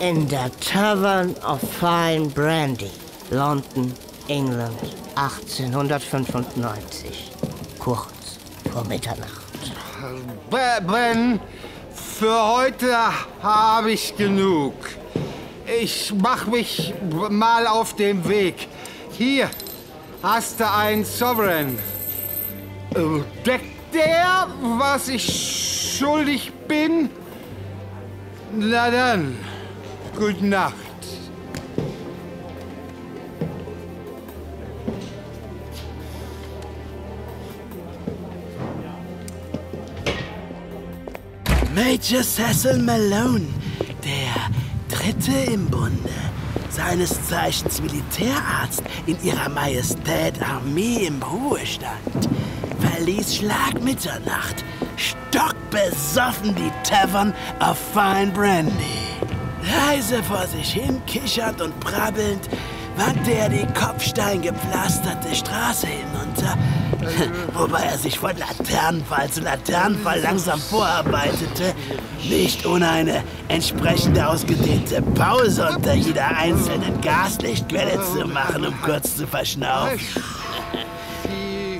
In der Tavern of Fine Brandy, London, England, 1895. Kurz vor Mitternacht. Ben, für heute habe ich genug. Ich mach mich mal auf den Weg. Hier hast du einen Sovereign. Äh, Deckt der, was ich schuldig bin? Na dann, gute Nacht. Major Cecil Malone, der Dritte im Bunde, seines Zeichens Militärarzt in ihrer Majestät Armee im Ruhestand, verließ Schlag Mitternacht, stockbesoffen die Tavern of Fine Brandy. Leise vor sich hin, kichernd und brabbelnd, wandte er die kopfsteingepflasterte Straße hinunter, wobei er sich von Laternenfall zu Laternenfall langsam vorarbeitete, nicht ohne eine entsprechende ausgedehnte Pause unter jeder einzelnen Gaslichtquelle zu machen, um kurz zu verschnaufen.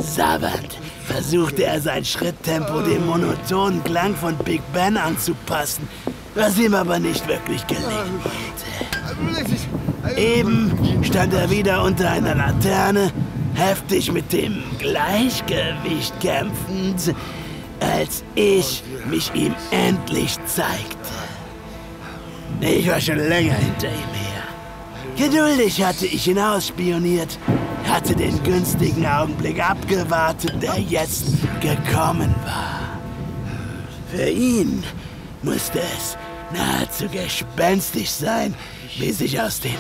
Sabbernd versuchte er sein Schritttempo dem monotonen Klang von Big Ben anzupassen, was ihm aber nicht wirklich gelingen wollte. Eben stand er wieder unter einer Laterne, heftig mit dem Gleichgewicht kämpfend, als ich mich ihm endlich zeigte. Ich war schon länger hinter ihm her. Geduldig hatte ich ihn ausspioniert, hatte den günstigen Augenblick abgewartet, der jetzt gekommen war. Für ihn musste es nahezu gespenstisch sein, wie sich aus den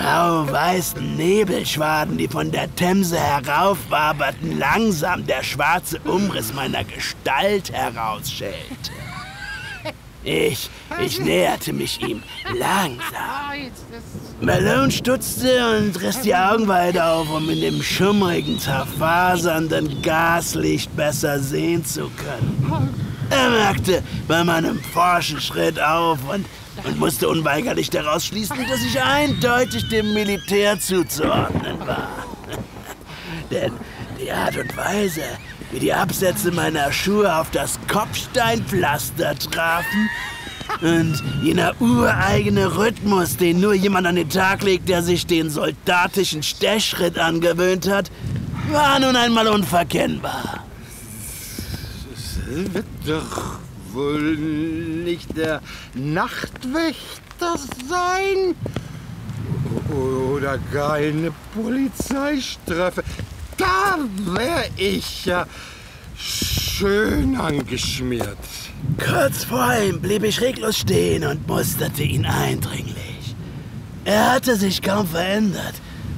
grau-weißen Nebelschwaden, die von der Themse heraufwaberten, langsam der schwarze Umriss meiner Gestalt herausschälte. Ich, ich näherte mich ihm langsam. Malone stutzte und riss die Augen weit auf, um in dem schummrigen, zerfasernden Gaslicht besser sehen zu können. Er merkte bei meinem forschen Schritt auf und, und musste unweigerlich daraus schließen, dass ich eindeutig dem Militär zuzuordnen war. Denn die Art und Weise, wie die Absätze meiner Schuhe auf das Kopfsteinpflaster trafen und jener ureigene Rhythmus, den nur jemand an den Tag legt, der sich den soldatischen Stechschritt angewöhnt hat, war nun einmal unverkennbar. Wird doch wohl nicht der Nachtwächter sein? Oder gar eine Polizeistreife. Da wäre ich ja schön angeschmiert. Kurz vor ihm blieb ich reglos stehen und musterte ihn eindringlich. Er hatte sich kaum verändert,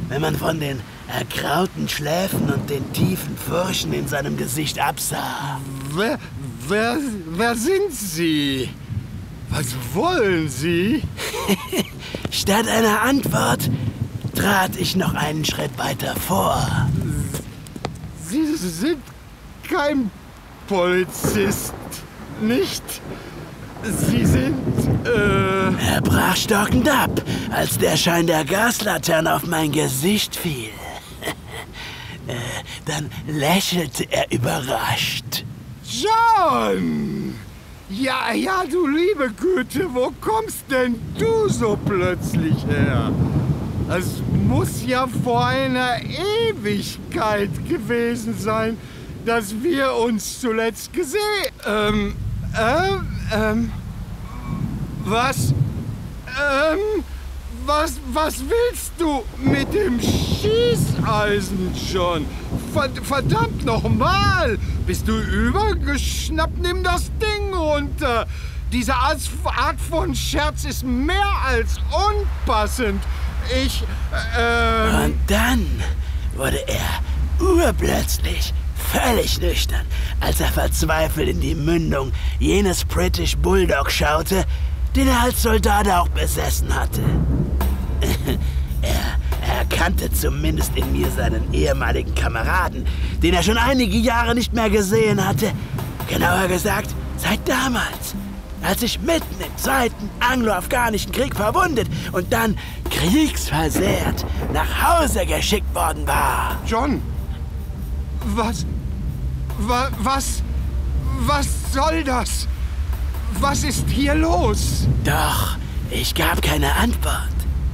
wenn man von den ergrauten Schläfen und den tiefen Furchen in seinem Gesicht absah. Wer, wer, wer sind Sie? Was wollen Sie? Statt einer Antwort trat ich noch einen Schritt weiter vor. Sie sind kein Polizist, nicht? Sie sind, äh... Er brach stockend ab, als der Schein der Gaslaterne auf mein Gesicht fiel. Dann lächelte er überrascht. John! Ja, ja, du liebe Güte, wo kommst denn du so plötzlich her? Es muss ja vor einer Ewigkeit gewesen sein, dass wir uns zuletzt gesehen... Ähm, ähm, ähm... Was? Ähm... Was, was willst du mit dem Schießeisen schon? Ver- Verdammt nochmal! Bist du übergeschnappt? Nimm das Ding runter! Diese Art von Scherz ist mehr als unpassend. Ich, äh, Und dann wurde er urplötzlich völlig nüchtern, als er verzweifelt in die Mündung jenes British Bulldog schaute, den er als Soldat auch besessen hatte. er erkannte zumindest in mir seinen ehemaligen Kameraden, den er schon einige Jahre nicht mehr gesehen hatte. Genauer gesagt, seit damals. als ich mitten im Zweiten Anglo-Afghanischen Krieg verwundet und dann kriegsversehrt nach Hause geschickt worden war. John, was, wa, was, was soll das? Was ist hier los? Doch, ich gab keine Antwort.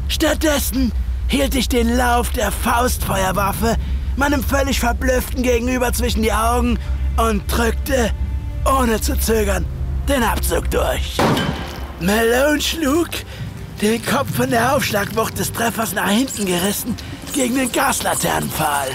Stattdessen hielt ich den Lauf der Faustfeuerwaffe meinem völlig Verblüfften gegenüber zwischen die Augen und drückte, ohne zu zögern, den Abzug durch. Malone schlug, den Kopf von der Aufschlagwucht des Treffers nach hinten gerissen, gegen den Gaslaternenpfahl.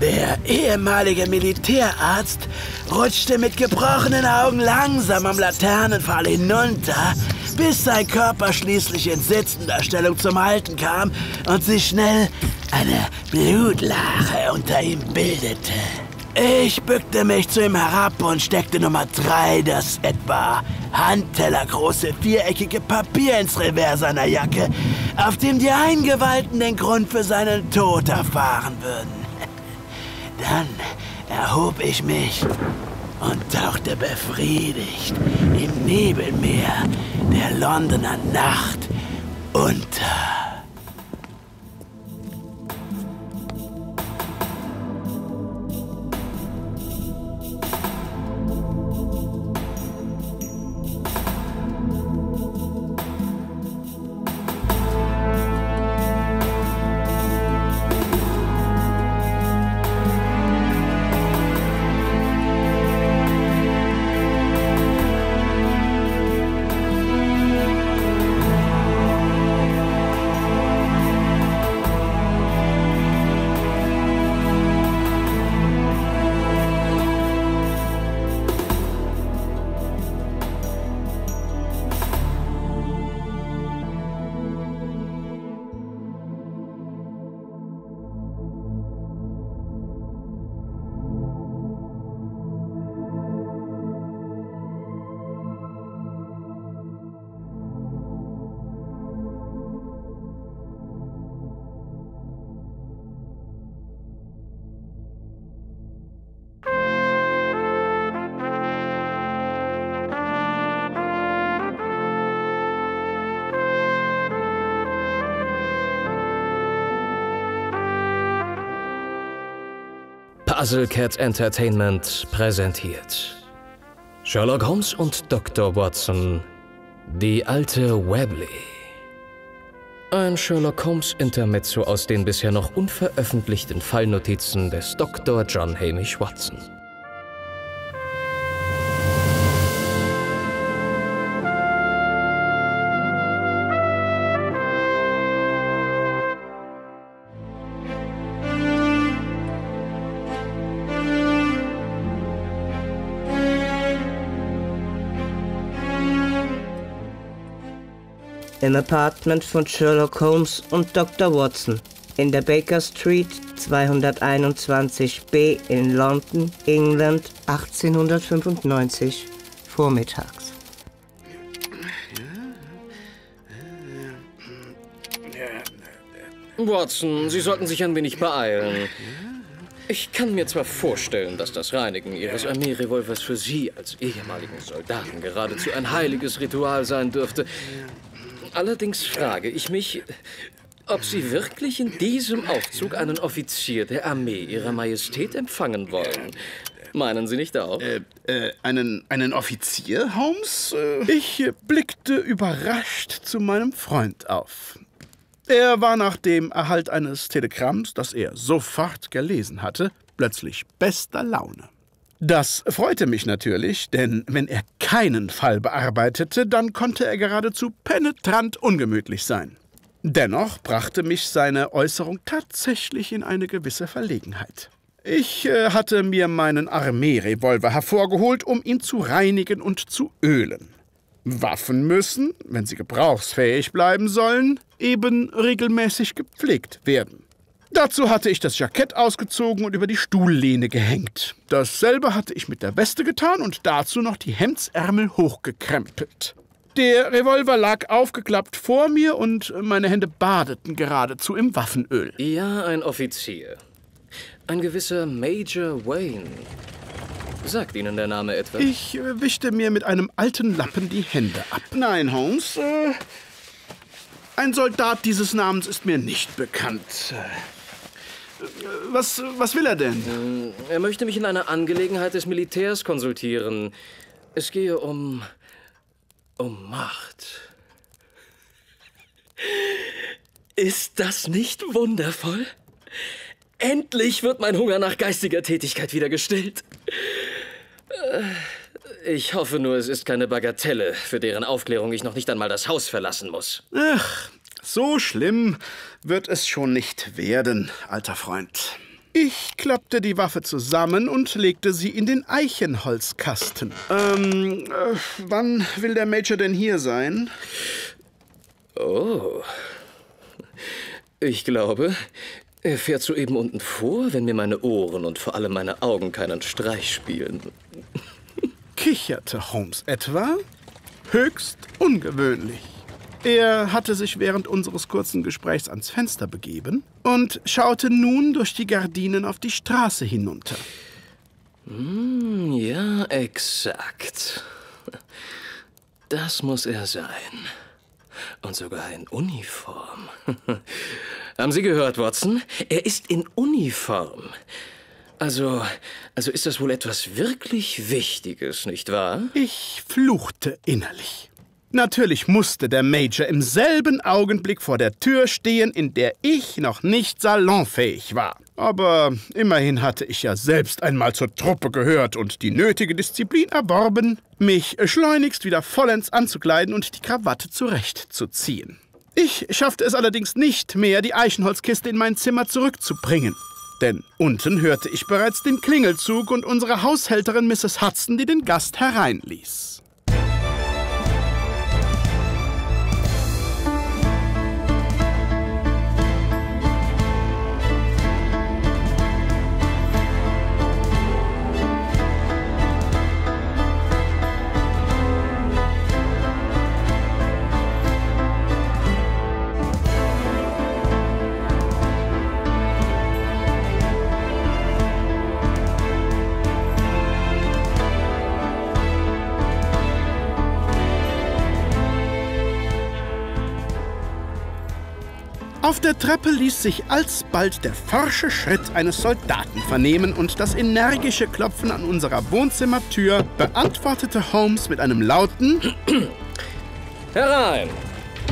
Der ehemalige Militärarzt rutschte mit gebrochenen Augen langsam am Laternenpfahl hinunter, bis sein Körper schließlich in sitzender Stellung zum Halten kam und sich schnell eine Blutlache unter ihm bildete. Ich bückte mich zu ihm herab und steckte Nummer drei das etwa handtellergroße viereckige Papier ins Revers seiner Jacke, auf dem die Eingeweihten den Grund für seinen Tod erfahren würden. Dann erhob ich mich und tauchte befriedigt im Nebelmeer der Londoner Nacht unter. Puzzle Cat Entertainment präsentiert Sherlock Holmes und Dr. Watson Die alte Webley Ein Sherlock Holmes Intermezzo aus den bisher noch unveröffentlichten Fallnotizen des Dr. John Hamish Watson. Im Apartment von Sherlock Holmes und Dr. Watson in der Baker Street 221b in London, England 1895 vormittags. Watson, Sie sollten sich ein wenig beeilen. Ich kann mir zwar vorstellen, dass das Reinigen Ihres Armeerevolvers für Sie als ehemaligen Soldaten geradezu ein heiliges Ritual sein dürfte, Allerdings frage ich mich, ob Sie wirklich in diesem Aufzug einen Offizier der Armee Ihrer Majestät empfangen wollen. Meinen Sie nicht auch? Äh, äh, einen, einen Offizier, Holmes? Äh ich blickte überrascht zu meinem Freund auf. Er war nach dem Erhalt eines Telegramms, das er sofort gelesen hatte, plötzlich bester Laune. Das freute mich natürlich, denn wenn er keinen Fall bearbeitete, dann konnte er geradezu penetrant ungemütlich sein. Dennoch brachte mich seine Äußerung tatsächlich in eine gewisse Verlegenheit. Ich äh, hatte mir meinen Armeerevolver hervorgeholt, um ihn zu reinigen und zu ölen. Waffen müssen, wenn sie gebrauchsfähig bleiben sollen, eben regelmäßig gepflegt werden. Dazu hatte ich das Jackett ausgezogen und über die Stuhllehne gehängt. Dasselbe hatte ich mit der Weste getan und dazu noch die Hemdsärmel hochgekrempelt. Der Revolver lag aufgeklappt vor mir und meine Hände badeten geradezu im Waffenöl. Ja, ein Offizier. Ein gewisser Major Wayne. Sagt Ihnen der Name etwas? Ich äh, wischte mir mit einem alten Lappen die Hände ab. Nein, Holmes, äh, ein Soldat dieses Namens ist mir nicht bekannt. Was, was will er denn? Er möchte mich in einer Angelegenheit des Militärs konsultieren. Es gehe um. um Macht. Ist das nicht wundervoll? Endlich wird mein Hunger nach geistiger Tätigkeit wieder gestillt. Äh, Ich hoffe nur, es ist keine Bagatelle, für deren Aufklärung ich noch nicht einmal das Haus verlassen muss. Ach, so schlimm wird es schon nicht werden, alter Freund. Ich klappte die Waffe zusammen und legte sie in den Eichenholzkasten. Ähm, äh, wann will der Major denn hier sein? Oh. Ich glaube, er fährt soeben unten vor, wenn mir meine Ohren und vor allem meine Augen keinen Streich spielen. Kicherte Holmes etwa? Höchst ungewöhnlich. Er hatte sich während unseres kurzen Gesprächs ans Fenster begeben und schaute nun durch die Gardinen auf die Straße hinunter. Hm, ja, exakt. Das muss er sein. Und sogar in Uniform. Haben Sie gehört, Watson? Er ist in Uniform. Also, also ist das wohl etwas wirklich Wichtiges, nicht wahr? Ich fluchte innerlich. Natürlich musste der Major im selben Augenblick vor der Tür stehen, in der ich noch nicht salonfähig war. Aber immerhin hatte ich ja selbst einmal zur Truppe gehört und die nötige Disziplin erworben, mich schleunigst wieder vollends anzukleiden und die Krawatte zurechtzuziehen. Ich schaffte es allerdings nicht mehr, die Eichenholzkiste in mein Zimmer zurückzubringen. Denn unten hörte ich bereits den Klingelzug und unsere Haushälterin Mrs. Hudson, die den Gast hereinließ. Auf der Treppe ließ sich alsbald der forsche Schritt eines Soldaten vernehmen und das energische Klopfen an unserer Wohnzimmertür beantwortete Holmes mit einem lauten Herein!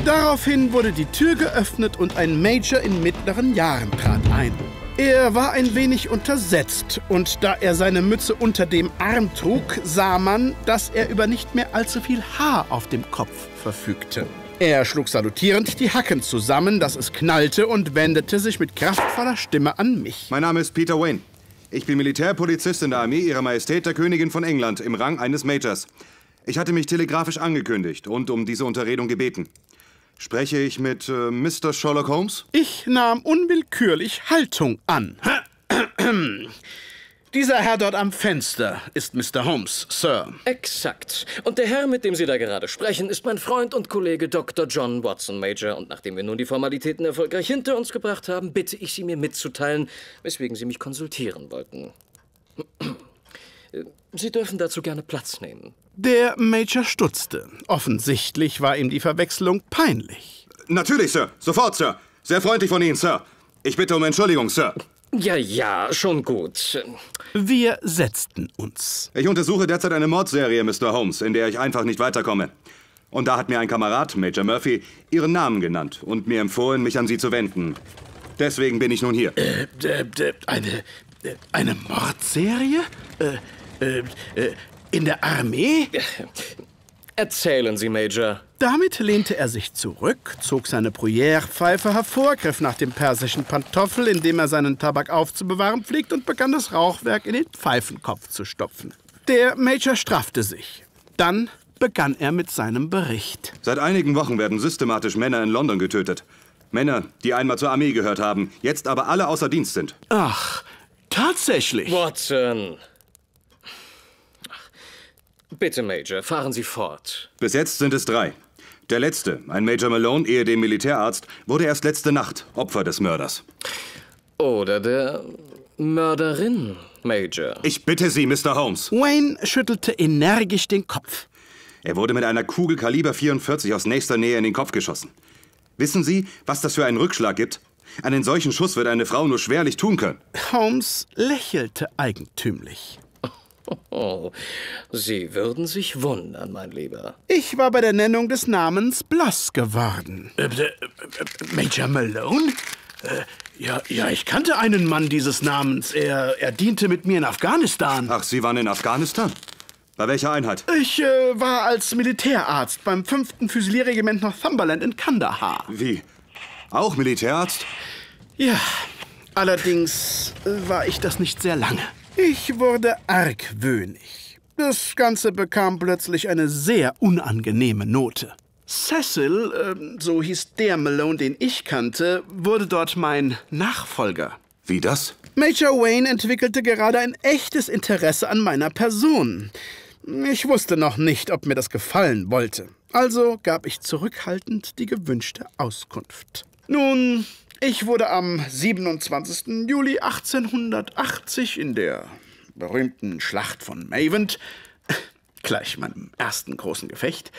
Daraufhin wurde die Tür geöffnet und ein Major in mittleren Jahren trat ein. Er war ein wenig untersetzt und da er seine Mütze unter dem Arm trug, sah man, dass er über nicht mehr allzu viel Haar auf dem Kopf verfügte. Er schlug salutierend die Hacken zusammen, dass es knallte und wendete sich mit kraftvoller Stimme an mich. Mein Name ist Peter Wayne. Ich bin Militärpolizist in der Armee Ihrer Majestät der Königin von England im Rang eines Majors. Ich hatte mich telegrafisch angekündigt und um diese Unterredung gebeten. Spreche ich mit äh, Mr. Sherlock Holmes? Ich nahm unwillkürlich Haltung an. Dieser Herr dort am Fenster ist Mr. Holmes, Sir. Exakt. Und der Herr, mit dem Sie da gerade sprechen, ist mein Freund und Kollege Dr. John Watson, Major. Und nachdem wir nun die Formalitäten erfolgreich hinter uns gebracht haben, bitte ich Sie mir mitzuteilen, weswegen Sie mich konsultieren wollten. Sie dürfen dazu gerne Platz nehmen. Der Major stutzte. Offensichtlich war ihm die Verwechslung peinlich. Natürlich, Sir. Sofort, Sir. Sehr freundlich von Ihnen, Sir. Ich bitte um Entschuldigung, Sir. Ja, ja, schon gut. Wir setzten uns. Ich untersuche derzeit eine Mordserie, Mr. Holmes, in der ich einfach nicht weiterkomme. Und da hat mir ein Kamerad, Major Murphy, Ihren Namen genannt und mir empfohlen, mich an Sie zu wenden. Deswegen bin ich nun hier. Äh, äh, äh, eine, äh, eine Mordserie? Äh, äh, äh, in der Armee? Erzählen Sie, Major. Damit lehnte er sich zurück, zog seine Bruyère-Pfeife hervor, griff nach dem persischen Pantoffel, in dem er seinen Tabak aufzubewahren pflegt, und begann das Rauchwerk in den Pfeifenkopf zu stopfen. Der Major straffte sich. Dann begann er mit seinem Bericht. Seit einigen Wochen werden systematisch Männer in London getötet. Männer, die einmal zur Armee gehört haben, jetzt aber alle außer Dienst sind. Ach, tatsächlich. Watson. Bitte, Major, fahren Sie fort. Bis jetzt sind es drei. Der letzte, ein Major Malone, ehedem Militärarzt, wurde erst letzte Nacht Opfer des Mörders. Oder der Mörderin, Major. Ich bitte Sie, Mr. Holmes. Wayne schüttelte energisch den Kopf. Er wurde mit einer Kugel Kaliber 44 aus nächster Nähe in den Kopf geschossen. Wissen Sie, was das für einen Rückschlag gibt? Einen solchen Schuss wird eine Frau nur schwerlich tun können. Holmes lächelte eigentümlich. Oh, Sie würden sich wundern, mein Lieber. Ich war bei der Nennung des Namens blass geworden. Äh, äh, Major Malone? Äh, ja, ja, ich kannte einen Mann dieses Namens. Er, er diente mit mir in Afghanistan. Ach, Sie waren in Afghanistan? Bei welcher Einheit? Ich äh, war als Militärarzt beim 5. Füsilierregiment Northumberland in Kandahar. Wie? Auch Militärarzt? Ja, allerdings äh, war ich das nicht sehr lange. Ich wurde argwöhnig. Das Ganze bekam plötzlich eine sehr unangenehme Note. Cecil, äh, so hieß der Malone, den ich kannte, wurde dort mein Nachfolger. Wie das? Major Wayne entwickelte gerade ein echtes Interesse an meiner Person. Ich wusste noch nicht, ob mir das gefallen wollte. Also gab ich zurückhaltend die gewünschte Auskunft. Nun, ich wurde am 27. Juli 1880 in der berühmten Schlacht von Mavent, gleich meinem ersten großen Gefecht,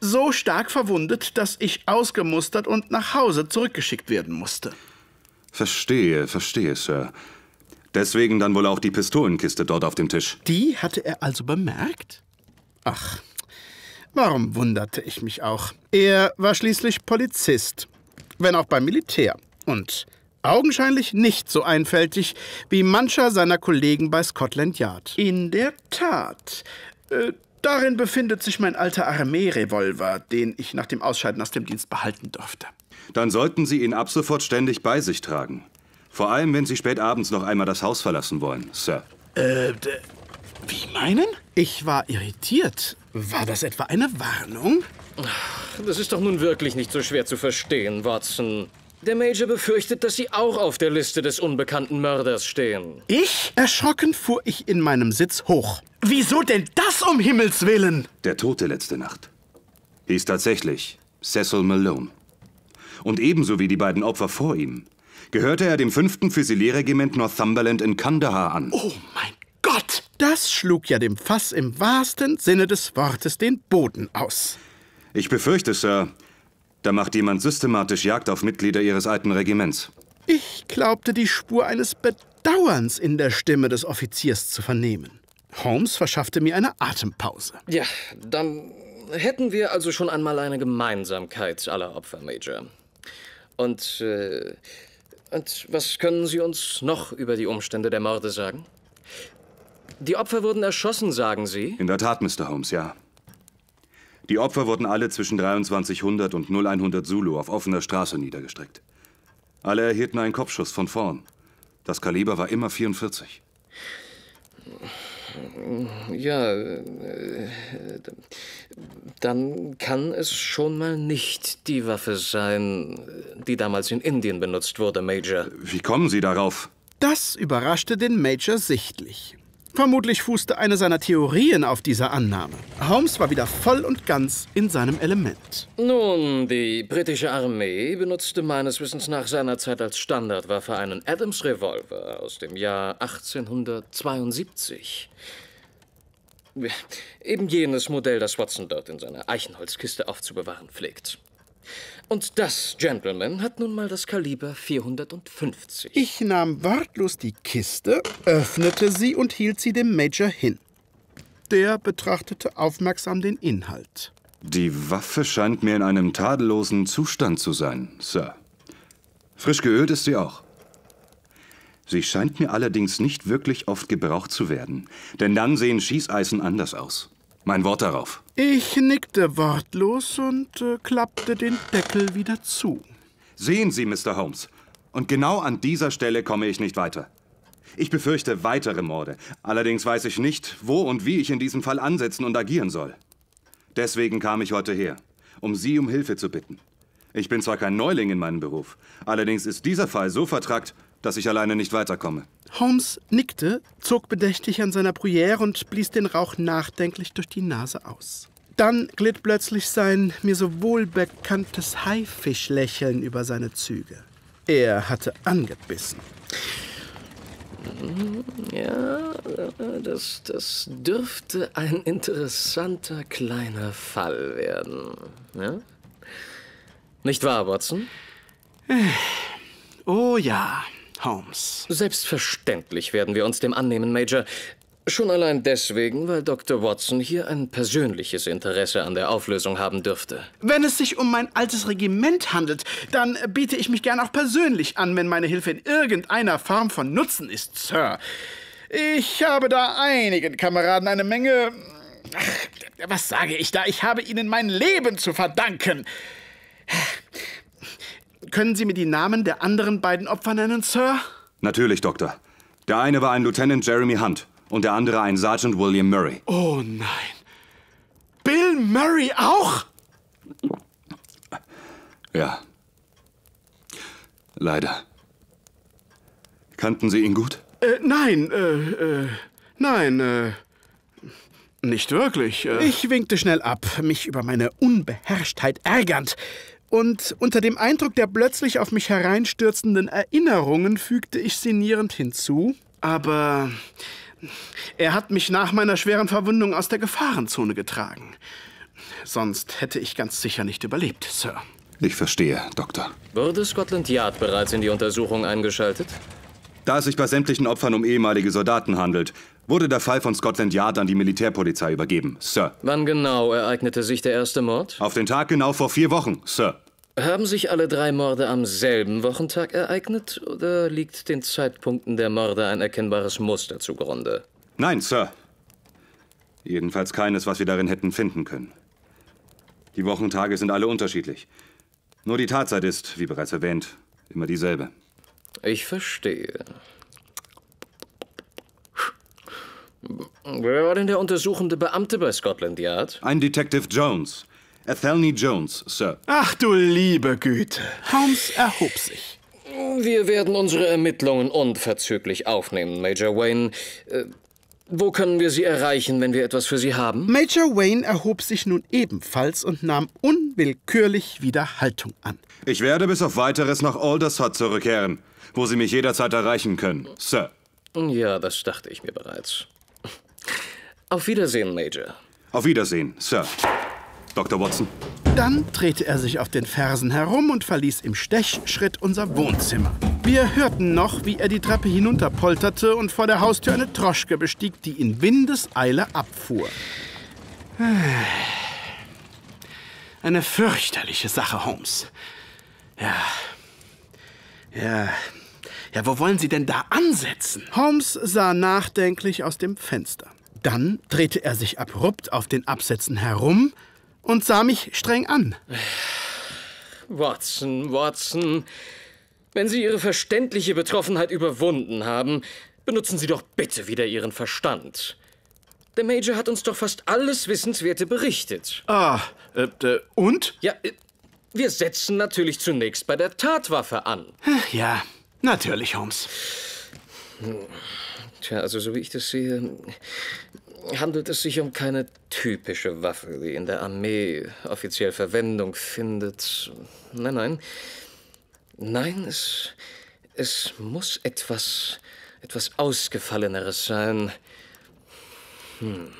so stark verwundet, dass ich ausgemustert und nach Hause zurückgeschickt werden musste. Verstehe, verstehe, Sir. Deswegen dann wohl auch die Pistolenkiste dort auf dem Tisch. Die hatte er also bemerkt? Ach, warum wunderte ich mich auch? Er war schließlich Polizist, wenn auch beim Militär. Und augenscheinlich nicht so einfältig wie mancher seiner Kollegen bei Scotland Yard. In der Tat. Äh, darin befindet sich mein alter Armeerevolver, den ich nach dem Ausscheiden aus dem Dienst behalten durfte. Dann sollten Sie ihn ab sofort ständig bei sich tragen. Vor allem, wenn Sie spät abends noch einmal das Haus verlassen wollen, Sir. Äh, wie meinen? Ich war irritiert. War das etwa eine Warnung? Das ist doch nun wirklich nicht so schwer zu verstehen, Watson. Der Major befürchtet, dass Sie auch auf der Liste des unbekannten Mörders stehen. Ich? Erschrocken fuhr ich in meinem Sitz hoch. Wieso denn das um Himmels Willen? Der Tote letzte Nacht hieß tatsächlich Cecil Malone. Und ebenso wie die beiden Opfer vor ihm gehörte er dem 5. Füsilierregiment Northumberland in Kandahar an. Oh mein Gott! Das schlug ja dem Fass im wahrsten Sinne des Wortes den Boden aus. Ich befürchte, Sir, da macht jemand systematisch Jagd auf Mitglieder Ihres alten Regiments. Ich glaubte, die Spur eines Bedauerns in der Stimme des Offiziers zu vernehmen. Holmes verschaffte mir eine Atempause. Ja, dann hätten wir also schon einmal eine Gemeinsamkeit aller Opfer, Major. Und, äh, und was können Sie uns noch über die Umstände der Morde sagen? Die Opfer wurden erschossen, sagen Sie? In der Tat, Mr. Holmes, ja. Die Opfer wurden alle zwischen 2300 und 0100 Zulu auf offener Straße niedergestreckt. Alle erhielten einen Kopfschuss von vorn. Das Kaliber war immer 44. Ja, äh, dann kann es schon mal nicht die Waffe sein, die damals in Indien benutzt wurde, Major. Wie kommen Sie darauf? Das überraschte den Major sichtlich. Vermutlich fußte eine seiner Theorien auf dieser Annahme. Holmes war wieder voll und ganz in seinem Element. Nun, die britische Armee benutzte meines Wissens nach seiner Zeit als Standardwaffe einen Adams Revolver aus dem Jahr 1872. Eben jenes Modell, das Watson dort in seiner Eichenholzkiste aufzubewahren pflegt. Und das, Gentleman, hat nun mal das Kaliber 450. Ich nahm wortlos die Kiste, öffnete sie und hielt sie dem Major hin. Der betrachtete aufmerksam den Inhalt. Die Waffe scheint mir in einem tadellosen Zustand zu sein, Sir. Frisch geölt ist sie auch. Sie scheint mir allerdings nicht wirklich oft gebraucht zu werden, denn dann sehen Schießeisen anders aus. Mein Wort darauf. Ich nickte wortlos und äh, klappte den Deckel wieder zu. Sehen Sie, Mr. Holmes. Und genau an dieser Stelle komme ich nicht weiter. Ich befürchte weitere Morde. Allerdings weiß ich nicht, wo und wie ich in diesem Fall ansetzen und agieren soll. Deswegen kam ich heute her, um Sie um Hilfe zu bitten. Ich bin zwar kein Neuling in meinem Beruf, allerdings ist dieser Fall so vertrackt, dass ich alleine nicht weiterkomme. Holmes nickte, zog bedächtig an seiner Bruyère und blies den Rauch nachdenklich durch die Nase aus. Dann glitt plötzlich sein mir so wohlbekanntes Haifischlächeln über seine Züge. Er hatte angebissen. Ja, das, das dürfte ein interessanter kleiner Fall werden. Ja? Nicht wahr, Watson? Oh ja, Holmes. Selbstverständlich werden wir uns dem annehmen, Major. Schon allein deswegen, weil Dr. Watson hier ein persönliches Interesse an der Auflösung haben dürfte. Wenn es sich um mein altes Regiment handelt, dann biete ich mich gern auch persönlich an, wenn meine Hilfe in irgendeiner Form von Nutzen ist, Sir. Ich habe da einigen Kameraden eine Menge. Ach, was sage ich da? Ich habe ihnen mein Leben zu verdanken. Können Sie mir die Namen der anderen beiden Opfer nennen, Sir? Natürlich, Doktor. Der eine war ein Lieutenant Jeremy Hunt und der andere ein Sergeant William Murray. Oh nein. Bill Murray auch? Ja. Leider. Kannten Sie ihn gut? Äh, nein, äh, äh, nein, äh, nicht wirklich. Äh. Ich winkte schnell ab, mich über meine Unbeherrschtheit ärgernd. Und unter dem Eindruck der plötzlich auf mich hereinstürzenden Erinnerungen fügte ich sinnierend hinzu. Aber er hat mich nach meiner schweren Verwundung aus der Gefahrenzone getragen. Sonst hätte ich ganz sicher nicht überlebt, Sir. Ich verstehe, Doktor. Wurde Scotland Yard bereits in die Untersuchung eingeschaltet? Da es sich bei sämtlichen Opfern um ehemalige Soldaten handelt, wurde der Fall von Scotland Yard an die Militärpolizei übergeben, Sir. Wann genau ereignete sich der erste Mord? Auf den Tag genau vor vier Wochen, Sir. Haben sich alle drei Morde am selben Wochentag ereignet oder liegt den Zeitpunkten der Morde ein erkennbares Muster zugrunde? Nein, Sir. Jedenfalls keines, was wir darin hätten finden können. Die Wochentage sind alle unterschiedlich. Nur die Tatzeit ist, wie bereits erwähnt, immer dieselbe. Ich verstehe. Wer war denn der untersuchende Beamte bei Scotland Yard? Ein Detective Jones. Athelney Jones, Sir. Ach du liebe Güte. Holmes erhob sich. Wir werden unsere Ermittlungen unverzüglich aufnehmen, Major Wayne. Äh, wo können wir Sie erreichen, wenn wir etwas für Sie haben? Major Wayne erhob sich nun ebenfalls und nahm unwillkürlich wieder Haltung an. Ich werde bis auf weiteres nach Aldershot zurückkehren, wo Sie mich jederzeit erreichen können, Sir. Ja, das dachte ich mir bereits. Auf Wiedersehen, Major. Auf Wiedersehen, Sir. Dr. Watson. Dann drehte er sich auf den Fersen herum und verließ im Stechschritt unser Wohnzimmer. Wir hörten noch, wie er die Treppe hinunterpolterte und vor der Haustür eine Droschke bestieg, die in Windeseile abfuhr. Eine fürchterliche Sache, Holmes. Ja. Ja. Ja, wo wollen Sie denn da ansetzen? Holmes sah nachdenklich aus dem Fenster. Dann drehte er sich abrupt auf den Absätzen herum und sah mich streng an. Watson, Watson, wenn Sie Ihre verständliche Betroffenheit überwunden haben, benutzen Sie doch bitte wieder Ihren Verstand. Der Major hat uns doch fast alles Wissenswerte berichtet. Ah, äh, äh, und? Ja, äh, wir setzen natürlich zunächst bei der Tatwaffe an. Ja, natürlich, Holmes. Tja, also so wie ich das sehe, handelt es sich um keine typische Waffe, die in der Armee offiziell Verwendung findet. Nein, nein. Nein, es, es muss etwas, etwas Ausgefalleneres sein. Hm.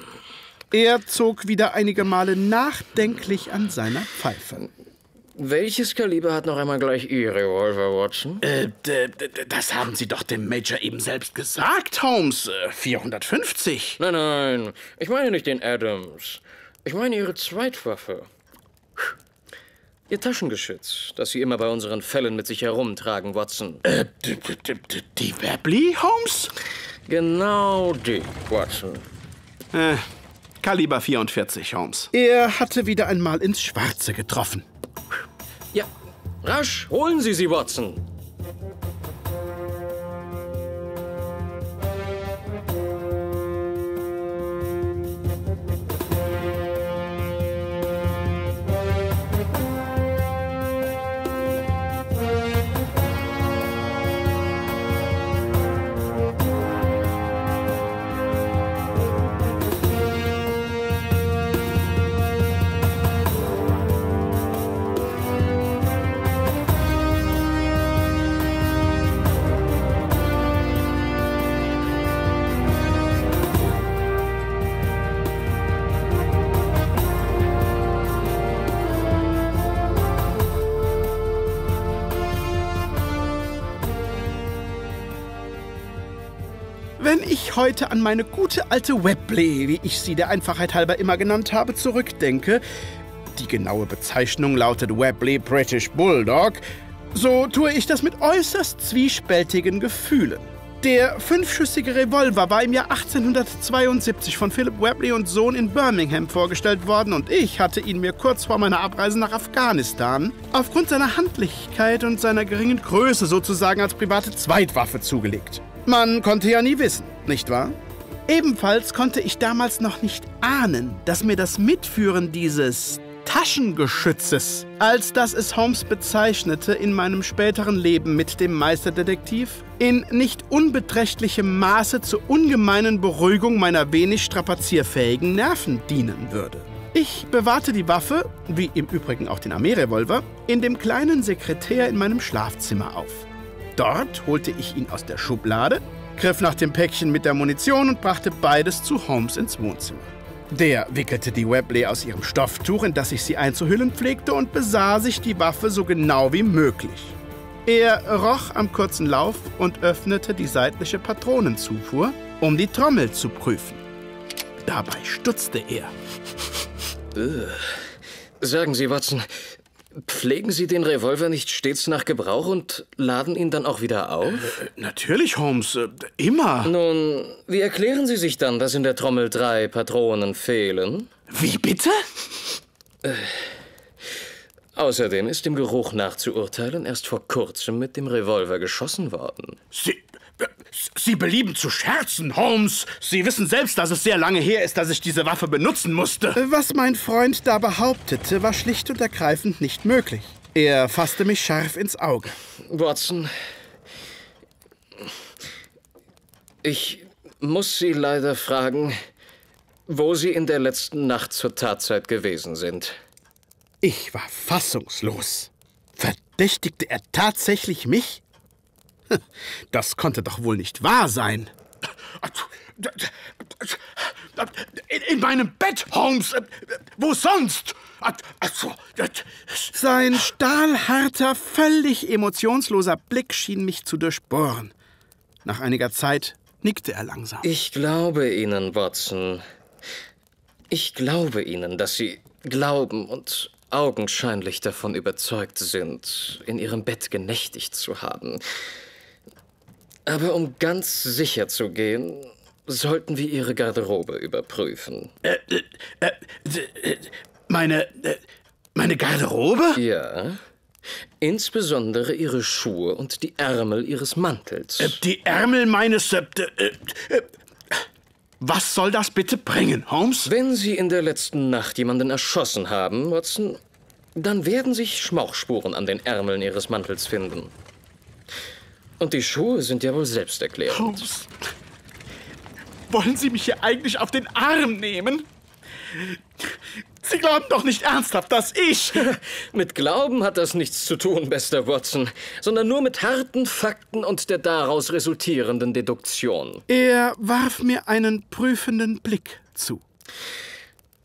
Er zog wieder einige Male nachdenklich an seiner Pfeife. Welches Kaliber hat noch einmal gleich Ihr Revolver, Watson? Äh, das haben Sie doch dem Major eben selbst gesagt, Holmes. Äh, 450. Nein, nein. Ich meine nicht den Adams. Ich meine Ihre Zweitwaffe. Ihr Taschengeschütz, das Sie immer bei unseren Fällen mit sich herumtragen, Watson. Äh, die Webley, Holmes? Genau die, Watson. Äh, Kaliber 44, Holmes. Er hatte wieder einmal ins Schwarze getroffen. Ja, rasch, holen Sie sie, Watson. Heute an meine gute alte Webley, wie ich sie der Einfachheit halber immer genannt habe, zurückdenke, die genaue Bezeichnung lautet Webley British Bulldog, so tue ich das mit äußerst zwiespältigen Gefühlen. Der fünfschüssige Revolver war im Jahr 1872 von Philip Webley und Sohn in Birmingham vorgestellt worden und ich hatte ihn mir kurz vor meiner Abreise nach Afghanistan aufgrund seiner Handlichkeit und seiner geringen Größe sozusagen als private Zweitwaffe zugelegt. Man konnte ja nie wissen, nicht wahr? Ebenfalls konnte ich damals noch nicht ahnen, dass mir das Mitführen dieses Taschengeschützes, als das es Holmes bezeichnete in meinem späteren Leben mit dem Meisterdetektiv, in nicht unbeträchtlichem Maße zur ungemeinen Beruhigung meiner wenig strapazierfähigen Nerven dienen würde. Ich bewahrte die Waffe, wie im Übrigen auch den Armeerevolver, in dem kleinen Sekretär in meinem Schlafzimmer auf. Dort holte ich ihn aus der Schublade, griff nach dem Päckchen mit der Munition und brachte beides zu Holmes ins Wohnzimmer. Der wickelte die Webley aus ihrem Stofftuch, in das ich sie einzuhüllen pflegte, und besah sich die Waffe so genau wie möglich. Er roch am kurzen Lauf und öffnete die seitliche Patronenzufuhr, um die Trommel zu prüfen. Dabei stutzte er. Sagen Sie, Watson, pflegen Sie den Revolver nicht stets nach Gebrauch und laden ihn dann auch wieder auf? Natürlich, Holmes, äh, immer. Nun, wie erklären Sie sich dann, dass in der Trommel drei Patronen fehlen? Wie bitte? Außerdem ist dem Geruch nach zu urteilen erst vor kurzem mit dem Revolver geschossen worden. Sie, äh, Sie belieben zu scherzen, Holmes. Sie wissen selbst, dass es sehr lange her ist, dass ich diese Waffe benutzen musste. Was mein Freund da behauptete, war schlicht und ergreifend nicht möglich. Er fasste mich scharf ins Auge. Watson, ich muss Sie leider fragen, wo Sie in der letzten Nacht zur Tatzeit gewesen sind. Ich war fassungslos. Verdächtigte er tatsächlich mich? Das konnte doch wohl nicht wahr sein. In, in meinem Bett, Holmes. Wo sonst? Sein stahlharter, völlig emotionsloser Blick schien mich zu durchbohren. Nach einiger Zeit nickte er langsam. Ich glaube Ihnen, Watson. Ich glaube Ihnen, dass Sie glauben und augenscheinlich davon überzeugt sind, in Ihrem Bett genächtigt zu haben. Aber um ganz sicher zu gehen, sollten wir Ihre Garderobe überprüfen. Meine. äh, meine Garderobe? Ja. Insbesondere Ihre Schuhe und die Ärmel Ihres Mantels. Äh, Die Ärmel meines. Äh, äh, äh, was soll das bitte bringen, Holmes? Wenn Sie in der letzten Nacht jemanden erschossen haben, Watson, dann werden sich Schmauchspuren an den Ärmeln Ihres Mantels finden. Und die Schuhe sind ja wohl selbsterklärend. Holmes. Wollen Sie mich hier eigentlich auf den Arm nehmen? Sie glauben doch nicht ernsthaft, dass ich. Mit Glauben hat das nichts zu tun, bester Watson, sondern nur mit harten Fakten und der daraus resultierenden Deduktion. Er warf mir einen prüfenden Blick zu.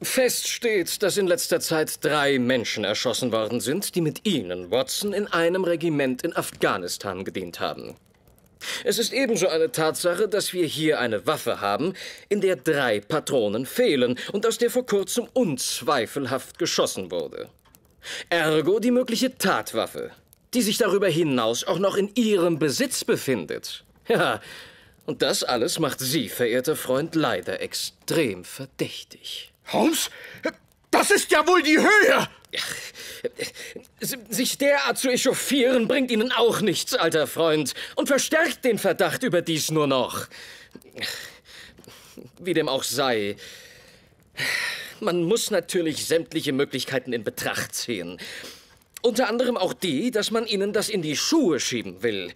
Fest steht, dass in letzter Zeit drei Menschen erschossen worden sind, die mit Ihnen, Watson, in einem Regiment in Afghanistan gedient haben. Es ist ebenso eine Tatsache, dass wir hier eine Waffe haben, in der drei Patronen fehlen und aus der vor kurzem unzweifelhaft geschossen wurde. Ergo die mögliche Tatwaffe, die sich darüber hinaus auch noch in Ihrem Besitz befindet. Ja, und das alles macht Sie, verehrter Freund, leider extrem verdächtig. Holmes, das ist ja wohl die Höhe! Sich derart zu echauffieren bringt Ihnen auch nichts, alter Freund, und verstärkt den Verdacht überdies nur noch. Wie dem auch sei, man muss natürlich sämtliche Möglichkeiten in Betracht ziehen. Unter anderem auch die, dass man Ihnen das in die Schuhe schieben will.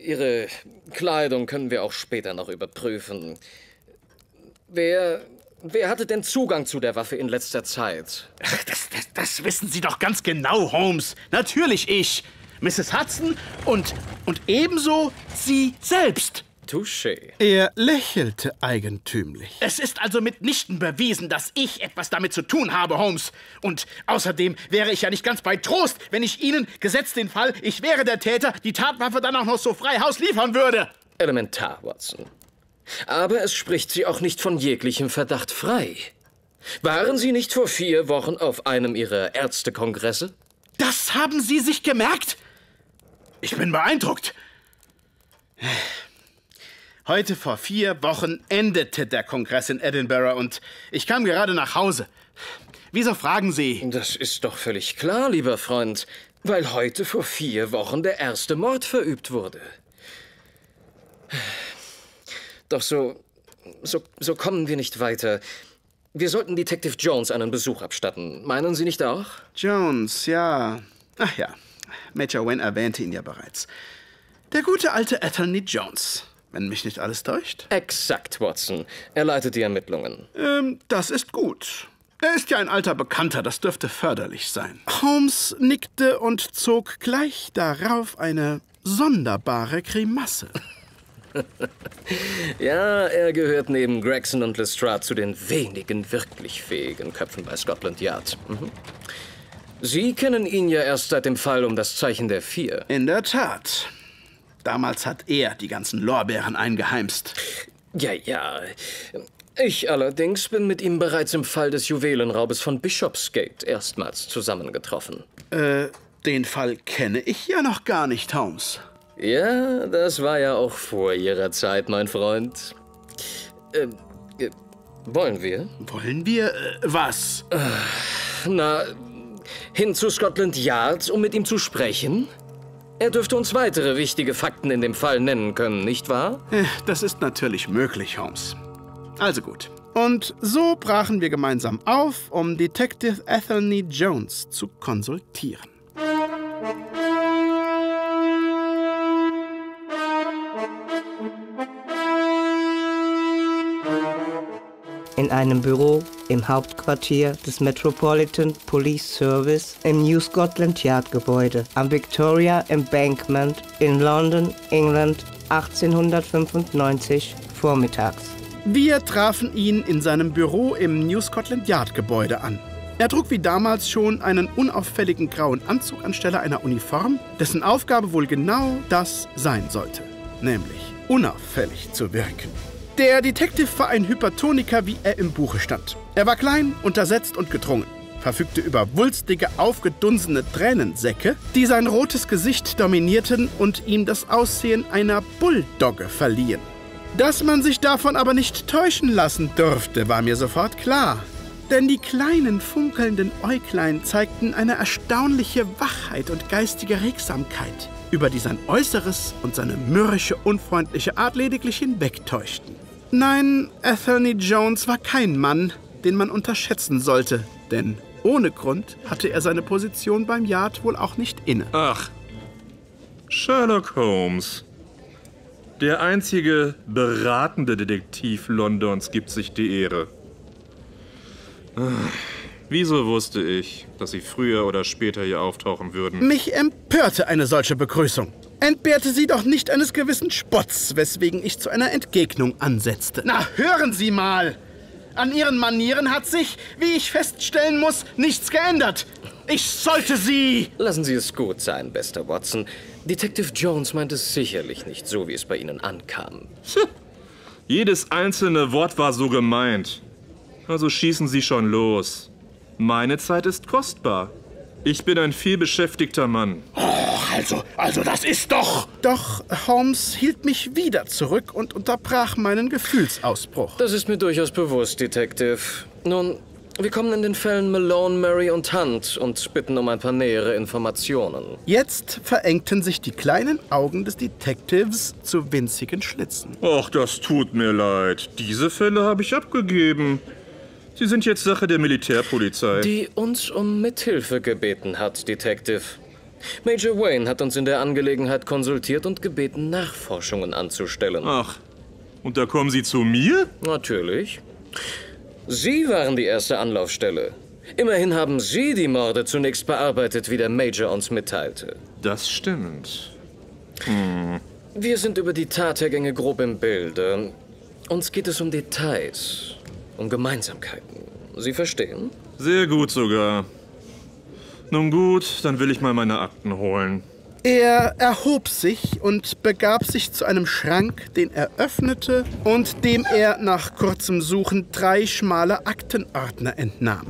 Ihre Kleidung können wir auch später noch überprüfen. Wer, wer hatte denn Zugang zu der Waffe in letzter Zeit? Ach, das, das, das wissen Sie doch ganz genau, Holmes. Natürlich ich. Mrs. Hudson und, und ebenso Sie selbst. Touché. Er lächelte eigentümlich. Es ist also mitnichten bewiesen, dass ich etwas damit zu tun habe, Holmes. Und außerdem wäre ich ja nicht ganz bei Trost, wenn ich Ihnen, gesetzt den Fall, ich wäre der Täter, die Tatwaffe dann auch noch so frei Haus liefern würde. Elementar, Watson. Aber es spricht Sie auch nicht von jeglichem Verdacht frei. Waren Sie nicht vor vier Wochen auf einem Ihrer Ärztekongresse? Das haben Sie sich gemerkt? Ich bin beeindruckt. Heute vor vier Wochen endete der Kongress in Edinburgh und ich kam gerade nach Hause. Wieso fragen Sie? Das ist doch völlig klar, lieber Freund, weil heute vor vier Wochen der erste Mord verübt wurde. Doch so, so, so kommen wir nicht weiter. Wir sollten Detective Jones einen Besuch abstatten. Meinen Sie nicht auch? Jones, ja. Ach ja, Major Wayne erwähnte ihn ja bereits. Der gute alte Attorney Jones, wenn mich nicht alles täuscht. Exakt, Watson. Er leitet die Ermittlungen. Ähm, das ist gut. Er ist ja ein alter Bekannter, das dürfte förderlich sein. Holmes nickte und zog gleich darauf eine sonderbare Grimasse. Ja, er gehört neben Gregson und Lestrade zu den wenigen wirklich fähigen Köpfen bei Scotland Yard. Mhm. Sie kennen ihn ja erst seit dem Fall um das Zeichen der Vier. In der Tat. Damals hat er die ganzen Lorbeeren eingeheimst. Ja, ja. Ich allerdings bin mit ihm bereits im Fall des Juwelenraubes von Bishopsgate erstmals zusammengetroffen. Äh, den Fall kenne ich ja noch gar nicht, Holmes. Ja, das war ja auch vor Ihrer Zeit, mein Freund. Äh, äh, wollen wir? Wollen wir äh, was? Na, hin zu Scotland Yard, um mit ihm zu sprechen? Er dürfte uns weitere wichtige Fakten in dem Fall nennen können, nicht wahr? Äh, Das ist natürlich möglich, Holmes. Also gut. Und so brachen wir gemeinsam auf, um Detective Athelney Jones zu konsultieren. In einem Büro im Hauptquartier des Metropolitan Police Service im New Scotland Yard Gebäude am Victoria Embankment in London, England 1895 vormittags. Wir trafen ihn in seinem Büro im New Scotland Yard Gebäude an. Er trug wie damals schon einen unauffälligen grauen Anzug anstelle einer Uniform, dessen Aufgabe wohl genau das sein sollte, nämlich unauffällig zu wirken. Der Detective war ein Hypertoniker, wie er im Buche stand. Er war klein, untersetzt und gedrungen, verfügte über wulstige, aufgedunsene Tränensäcke, die sein rotes Gesicht dominierten und ihm das Aussehen einer Bulldogge verliehen. Dass man sich davon aber nicht täuschen lassen durfte, war mir sofort klar. Denn die kleinen, funkelnden Äuglein zeigten eine erstaunliche Wachheit und geistige Regsamkeit, über die sein Äußeres und seine mürrische, unfreundliche Art lediglich hinwegtäuschten. Nein, Athelney Jones war kein Mann, den man unterschätzen sollte, denn ohne Grund hatte er seine Position beim Yard wohl auch nicht inne. Ach, Sherlock Holmes. Der einzige beratende Detektiv Londons gibt sich die Ehre. Wieso wusste ich, dass Sie früher oder später hier auftauchen würden? Mich empörte eine solche Begrüßung. Entbehrte sie doch nicht eines gewissen Spotts, weswegen ich zu einer Entgegnung ansetzte. Na, hören Sie mal! An Ihren Manieren hat sich, wie ich feststellen muss, nichts geändert. Ich sollte Sie... Lassen Sie es gut sein, bester Watson. Detective Jones meint es sicherlich nicht so, wie es bei Ihnen ankam. Jedes einzelne Wort war so gemeint. Also schießen Sie schon los. Meine Zeit ist kostbar. Ich bin ein vielbeschäftigter Mann. Also, also das ist doch... Doch Holmes hielt mich wieder zurück und unterbrach meinen Gefühlsausbruch. Das ist mir durchaus bewusst, Detective. Nun, wir kommen in den Fällen Malone, Murray und Hunt und bitten um ein paar nähere Informationen. Jetzt verengten sich die kleinen Augen des Detectives zu winzigen Schlitzen. Ach, das tut mir leid. Diese Fälle habe ich abgegeben. Sie sind jetzt Sache der Militärpolizei. Die uns um Mithilfe gebeten hat, Detective. Major Wayne hat uns in der Angelegenheit konsultiert und gebeten, Nachforschungen anzustellen. Ach, und da kommen Sie zu mir? Natürlich. Sie waren die erste Anlaufstelle. Immerhin haben Sie die Morde zunächst bearbeitet, wie der Major uns mitteilte. Das stimmt. Wir sind über die Tathergänge grob im Bilde. Uns geht es um Details, um Gemeinsamkeiten. Sie verstehen? Sehr gut sogar. Nun gut, dann will ich mal meine Akten holen. Er erhob sich und begab sich zu einem Schrank, den er öffnete und dem er nach kurzem Suchen drei schmale Aktenordner entnahm.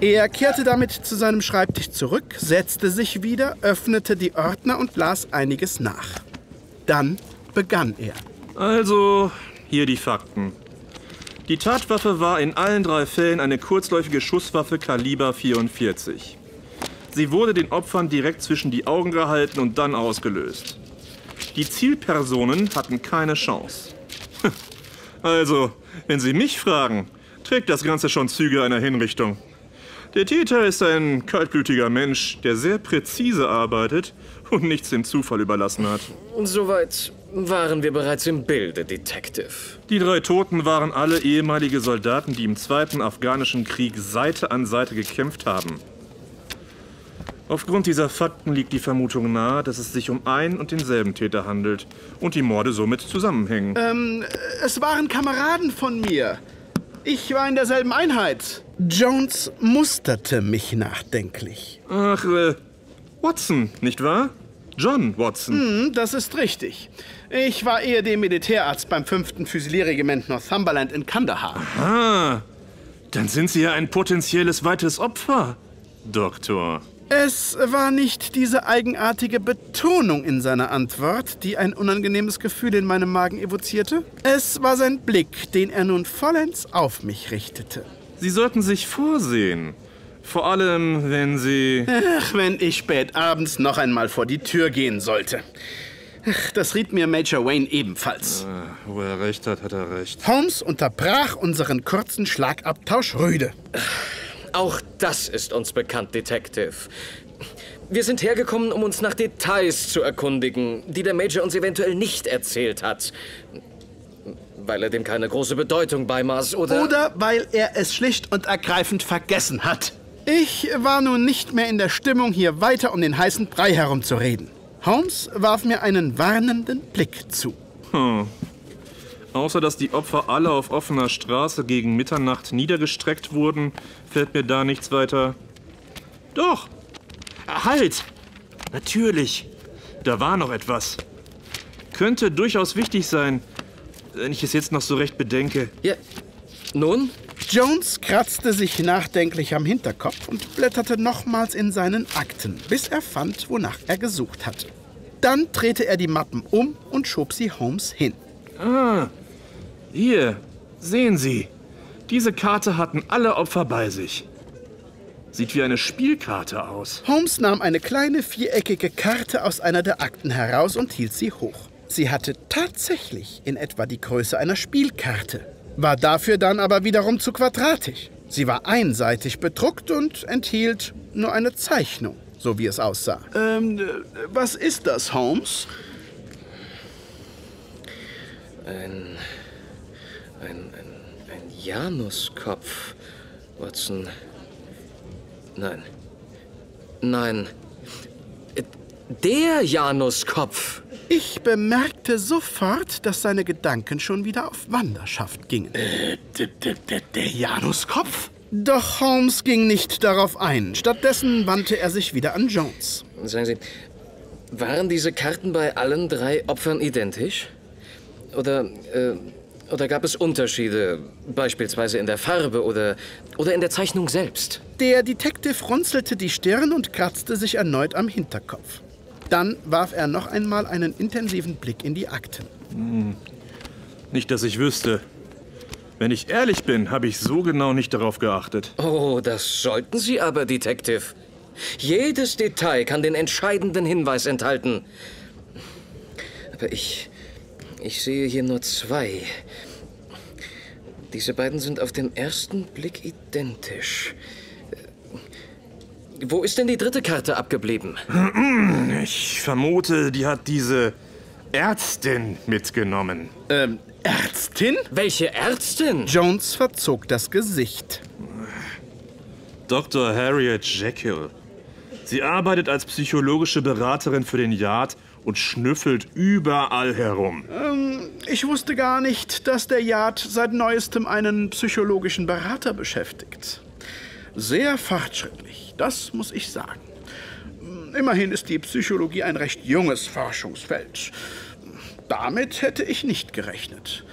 Er kehrte damit zu seinem Schreibtisch zurück, setzte sich wieder, öffnete die Ordner und las einiges nach. Dann begann er. Also, hier die Fakten. Die Tatwaffe war in allen drei Fällen eine kurzläufige Schusswaffe Kaliber 44. Sie wurde den Opfern direkt zwischen die Augen gehalten und dann ausgelöst. Die Zielpersonen hatten keine Chance. Also, wenn Sie mich fragen, trägt das Ganze schon Züge einer Hinrichtung. Der Täter ist ein kaltblütiger Mensch, der sehr präzise arbeitet und nichts dem Zufall überlassen hat. Soweit waren wir bereits im Bilde, Detective. Die drei Toten waren alle ehemalige Soldaten, die im Zweiten Afghanischen Krieg Seite an Seite gekämpft haben. Aufgrund dieser Fakten liegt die Vermutung nahe, dass es sich um einen und denselben Täter handelt und die Morde somit zusammenhängen. Ähm, es waren Kameraden von mir. Ich war in derselben Einheit. Jones musterte mich nachdenklich. Ach, äh, Watson, nicht wahr? John Watson. Hm, das ist richtig. Ich war eher dem Militärarzt beim 5. Füsilierregiment Northumberland in Kandahar. Ah, dann sind Sie ja ein potenzielles weites Opfer, Doktor. Es war nicht diese eigenartige Betonung in seiner Antwort, die ein unangenehmes Gefühl in meinem Magen evozierte. Es war sein Blick, den er nun vollends auf mich richtete. Sie sollten sich vorsehen. Vor allem, wenn Sie... Ach, wenn ich spät abends noch einmal vor die Tür gehen sollte. Ach, das riet mir Major Wayne ebenfalls. Ah, wo er recht hat, hat er recht. Holmes unterbrach unseren kurzen Schlagabtausch rüde. Auch das ist uns bekannt, Detective. Wir sind hergekommen, um uns nach Details zu erkundigen, die der Major uns eventuell nicht erzählt hat. Weil er dem keine große Bedeutung beimaß, oder? Oder weil er es schlicht und ergreifend vergessen hat. Ich war nun nicht mehr in der Stimmung, hier weiter um den heißen Brei herumzureden. Holmes warf mir einen warnenden Blick zu. Hm. Außer dass die Opfer alle auf offener Straße gegen Mitternacht niedergestreckt wurden, fällt mir da nichts weiter. Doch! Halt! Natürlich! Da war noch etwas. Könnte durchaus wichtig sein, wenn ich es jetzt noch so recht bedenke. Ja. Nun? Jones kratzte sich nachdenklich am Hinterkopf und blätterte nochmals in seinen Akten, bis er fand, wonach er gesucht hatte. Dann drehte er die Mappen um und schob sie Holmes hin. Ah, hier, sehen Sie. Diese Karte hatten alle Opfer bei sich. Sieht wie eine Spielkarte aus. Holmes nahm eine kleine viereckige Karte aus einer der Akten heraus und hielt sie hoch. Sie hatte tatsächlich in etwa die Größe einer Spielkarte, war dafür dann aber wiederum zu quadratisch. Sie war einseitig bedruckt und enthielt nur eine Zeichnung, so wie es aussah. Ähm, was ist das, Holmes? Ein. Ein. Ein, ein Januskopf, Watson. Nein. Nein. Der Januskopf. Ich bemerkte sofort, dass seine Gedanken schon wieder auf Wanderschaft gingen. Äh, der Januskopf? Doch Holmes ging nicht darauf ein. Stattdessen wandte er sich wieder an Jones. Sagen Sie, waren diese Karten bei allen drei Opfern identisch? Oder, äh, oder gab es Unterschiede, beispielsweise in der Farbe oder, oder in der Zeichnung selbst? Der Detective runzelte die Stirn und kratzte sich erneut am Hinterkopf. Dann warf er noch einmal einen intensiven Blick in die Akten. Hm. Nicht, dass ich wüsste. Wenn ich ehrlich bin, habe ich so genau nicht darauf geachtet. Oh, das sollten Sie aber, Detective. Jedes Detail kann den entscheidenden Hinweis enthalten. Aber ich. Ich sehe hier nur zwei. Diese beiden sind auf den ersten Blick identisch. Wo ist denn die dritte Karte abgeblieben? Ich vermute, die hat diese Ärztin mitgenommen. Ähm, Ärztin? Welche Ärztin? Jones verzog das Gesicht. Dr. Harriet Jekyll. Sie arbeitet als psychologische Beraterin für den Yard und schnüffelt überall herum. Ähm, ich wusste gar nicht, dass der Yard seit neuestem einen psychologischen Berater beschäftigt. Sehr fortschrittlich, das muss ich sagen. Immerhin ist die Psychologie ein recht junges Forschungsfeld. Damit hätte ich nicht gerechnet.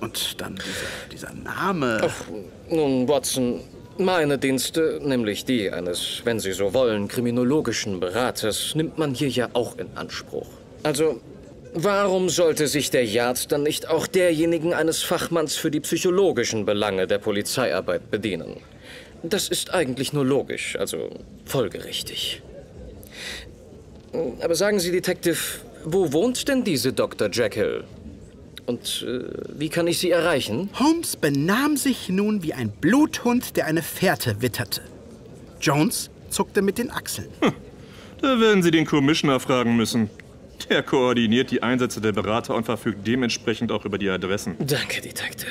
Und dann dieser, dieser Name. Ach, nun, Watson, meine Dienste, nämlich die eines, wenn Sie so wollen, kriminologischen Beraters, nimmt man hier ja auch in Anspruch. Also, warum sollte sich der Yard dann nicht auch derjenigen eines Fachmanns für die psychologischen Belange der Polizeiarbeit bedienen? Das ist eigentlich nur logisch, also folgerichtig. Aber sagen Sie, Detective, wo wohnt denn diese Dr. Jekyll? Und äh, wie kann ich sie erreichen? Holmes benahm sich nun wie ein Bluthund, der eine Fährte witterte. Jones zuckte mit den Achseln. Hm, da werden Sie den Commissioner fragen müssen. Der koordiniert die Einsätze der Berater und verfügt dementsprechend auch über die Adressen. Danke, Detective.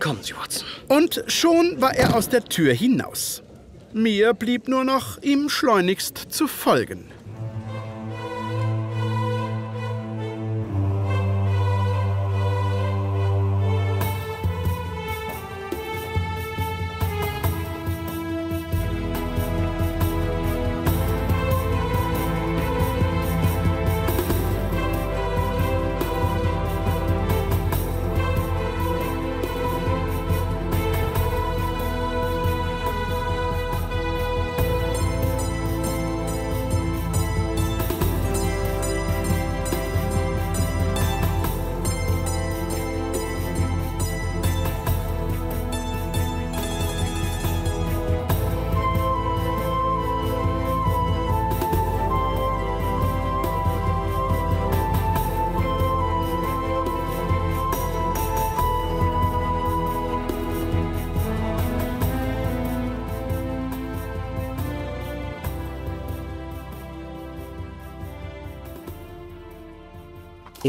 Kommen Sie, Watson. Und schon war er aus der Tür hinaus. Mir blieb nur noch, ihm schleunigst zu folgen.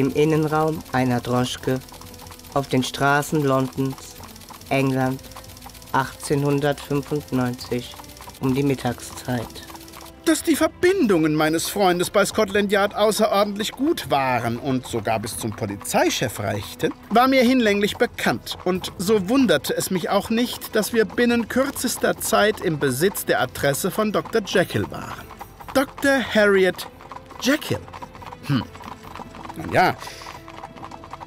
Im Innenraum einer Droschke auf den Straßen Londons, England, 1895 um die Mittagszeit. Dass die Verbindungen meines Freundes bei Scotland Yard außerordentlich gut waren und sogar bis zum Polizeichef reichten, war mir hinlänglich bekannt. Und so wunderte es mich auch nicht, dass wir binnen kürzester Zeit im Besitz der Adresse von Dr. Jekyll waren. Dr. Harriet Jekyll. Hm, nun ja,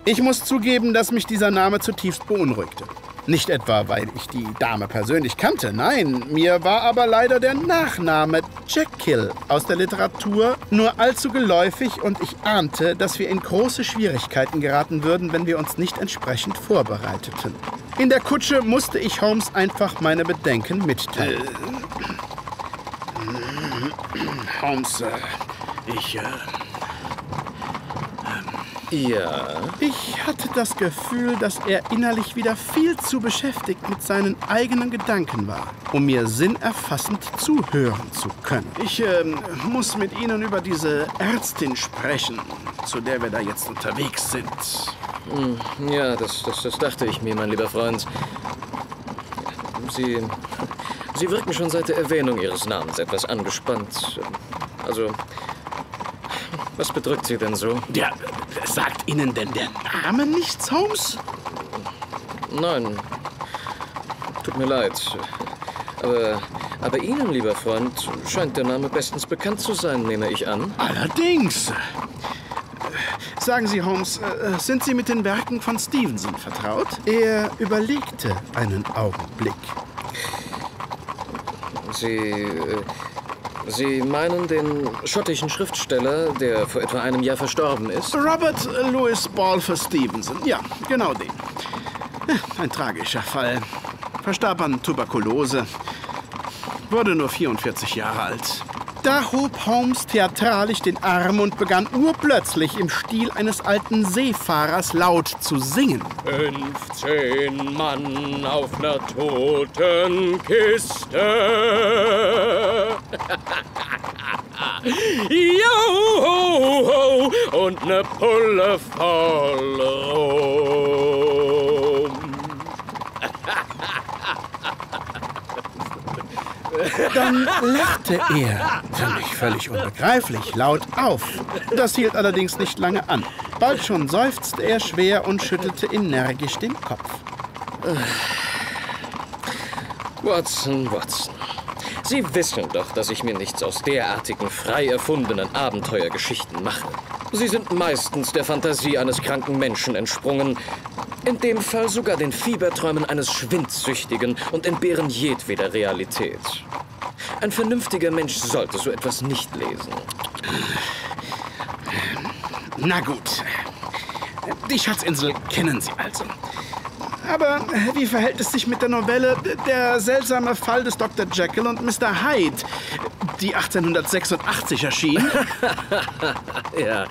ich muss zugeben, dass mich dieser Name zutiefst beunruhigte. Nicht etwa, weil ich die Dame persönlich kannte, nein, mir war aber leider der Nachname Jekyll aus der Literatur nur allzu geläufig und ich ahnte, dass wir in große Schwierigkeiten geraten würden, wenn wir uns nicht entsprechend vorbereiteten. In der Kutsche musste ich Holmes einfach meine Bedenken mitteilen. Äh, Holmes, äh, ich, äh, ja. Ich hatte das Gefühl, dass er innerlich wieder viel zu beschäftigt mit seinen eigenen Gedanken war, um mir sinnerfassend zuhören zu können. Ich äh, muss mit Ihnen über diese Ärztin sprechen, zu der wir da jetzt unterwegs sind. Hm, ja, das, das, das dachte ich mir, mein lieber Freund. Sie. Sie wirken schon seit der Erwähnung Ihres Namens etwas angespannt. Also, was bedrückt Sie denn so? Ja, sagt Ihnen denn der Name nichts, Holmes? Nein. Tut mir leid. Aber, aber Ihnen, lieber Freund, scheint der Name bestens bekannt zu sein, nehme ich an. Allerdings. Sagen Sie, Holmes, äh, sind Sie mit den Werken von Stevenson vertraut? Er überlegte einen Augenblick. Sie. Äh, Sie meinen den schottischen Schriftsteller, der vor etwa einem Jahr verstorben ist? Robert Louis Balfour Stevenson. Ja, genau den. Ein tragischer Fall. Verstarb an Tuberkulose. Wurde nur 44 Jahre alt. Da hob Holmes theatralisch den Arm und begann urplötzlich im Stil eines alten Seefahrers laut zu singen. 15 Mann auf ner toten Kiste. Joho, und ne Pulle voll Rum. Dann lachte er, für mich völlig unbegreiflich, laut auf. Das hielt allerdings nicht lange an. Bald schon seufzte er schwer und schüttelte energisch den Kopf. Watson, Watson. Sie wissen doch, dass ich mir nichts aus derartigen frei erfundenen Abenteuergeschichten mache. Sie sind meistens der Fantasie eines kranken Menschen entsprungen. In dem Fall sogar den Fieberträumen eines Schwindsüchtigen und entbehren jedweder Realität. Ein vernünftiger Mensch sollte so etwas nicht lesen. Na gut. Die Schatzinsel kennen Sie also. Aber wie verhält es sich mit der Novelle Der seltsame Fall des Dr. Jekyll und Mr. Hyde, die 1886 erschien? ja,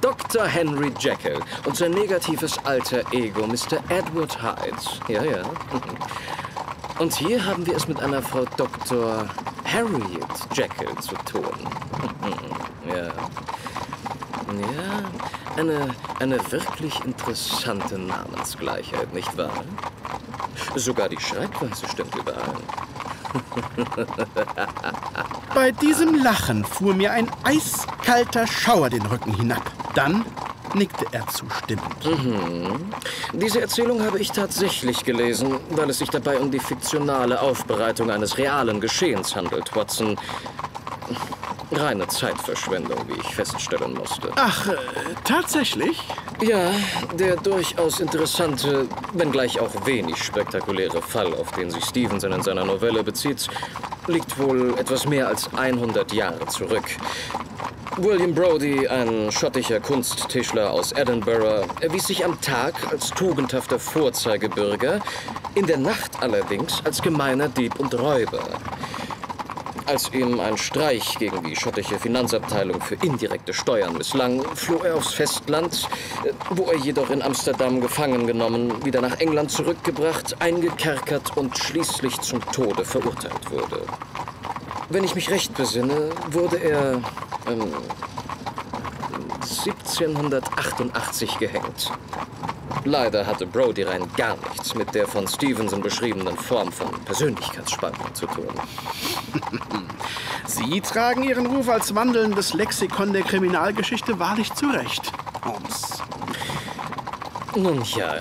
Dr. Henry Jekyll und sein negatives alter Ego, Mr. Edward Hyde. Ja, ja. Und hier haben wir es mit einer Frau Dr. Harriet Jekyll zu tun. ja. Ja, eine, eine wirklich interessante Namensgleichheit, nicht wahr? Sogar die Schreibweise stimmt überall. Bei diesem Lachen fuhr mir ein eiskalter Schauer den Rücken hinab. Dann nickte er zustimmend. Mhm. Diese Erzählung habe ich tatsächlich gelesen, weil es sich dabei um die fiktionale Aufbereitung eines realen Geschehens handelt, Watson. Reine Zeitverschwendung, wie ich feststellen musste. Ach, äh, tatsächlich? Ja, der durchaus interessante, wenngleich auch wenig spektakuläre Fall, auf den sich Stevenson in seiner Novelle bezieht, liegt wohl etwas mehr als 100 Jahre zurück. William Brody, ein schottischer Kunsttischler aus Edinburgh, erwies sich am Tag als tugendhafter Vorzeigebürger, in der Nacht allerdings als gemeiner Dieb und Räuber. Als ihm ein Streich gegen die schottische Finanzabteilung für indirekte Steuern misslang, floh er aufs Festland, wo er jedoch in Amsterdam gefangen genommen, wieder nach England zurückgebracht, eingekerkert und schließlich zum Tode verurteilt wurde. Wenn ich mich recht besinne, wurde er ähm, 1788 gehängt. Leider hatte Brody rein gar nichts mit der von Stevenson beschriebenen Form von Persönlichkeitsspaltung zu tun. Sie tragen Ihren Ruf als wandelndes Lexikon der Kriminalgeschichte wahrlich zurecht, Holmes. Nun ja,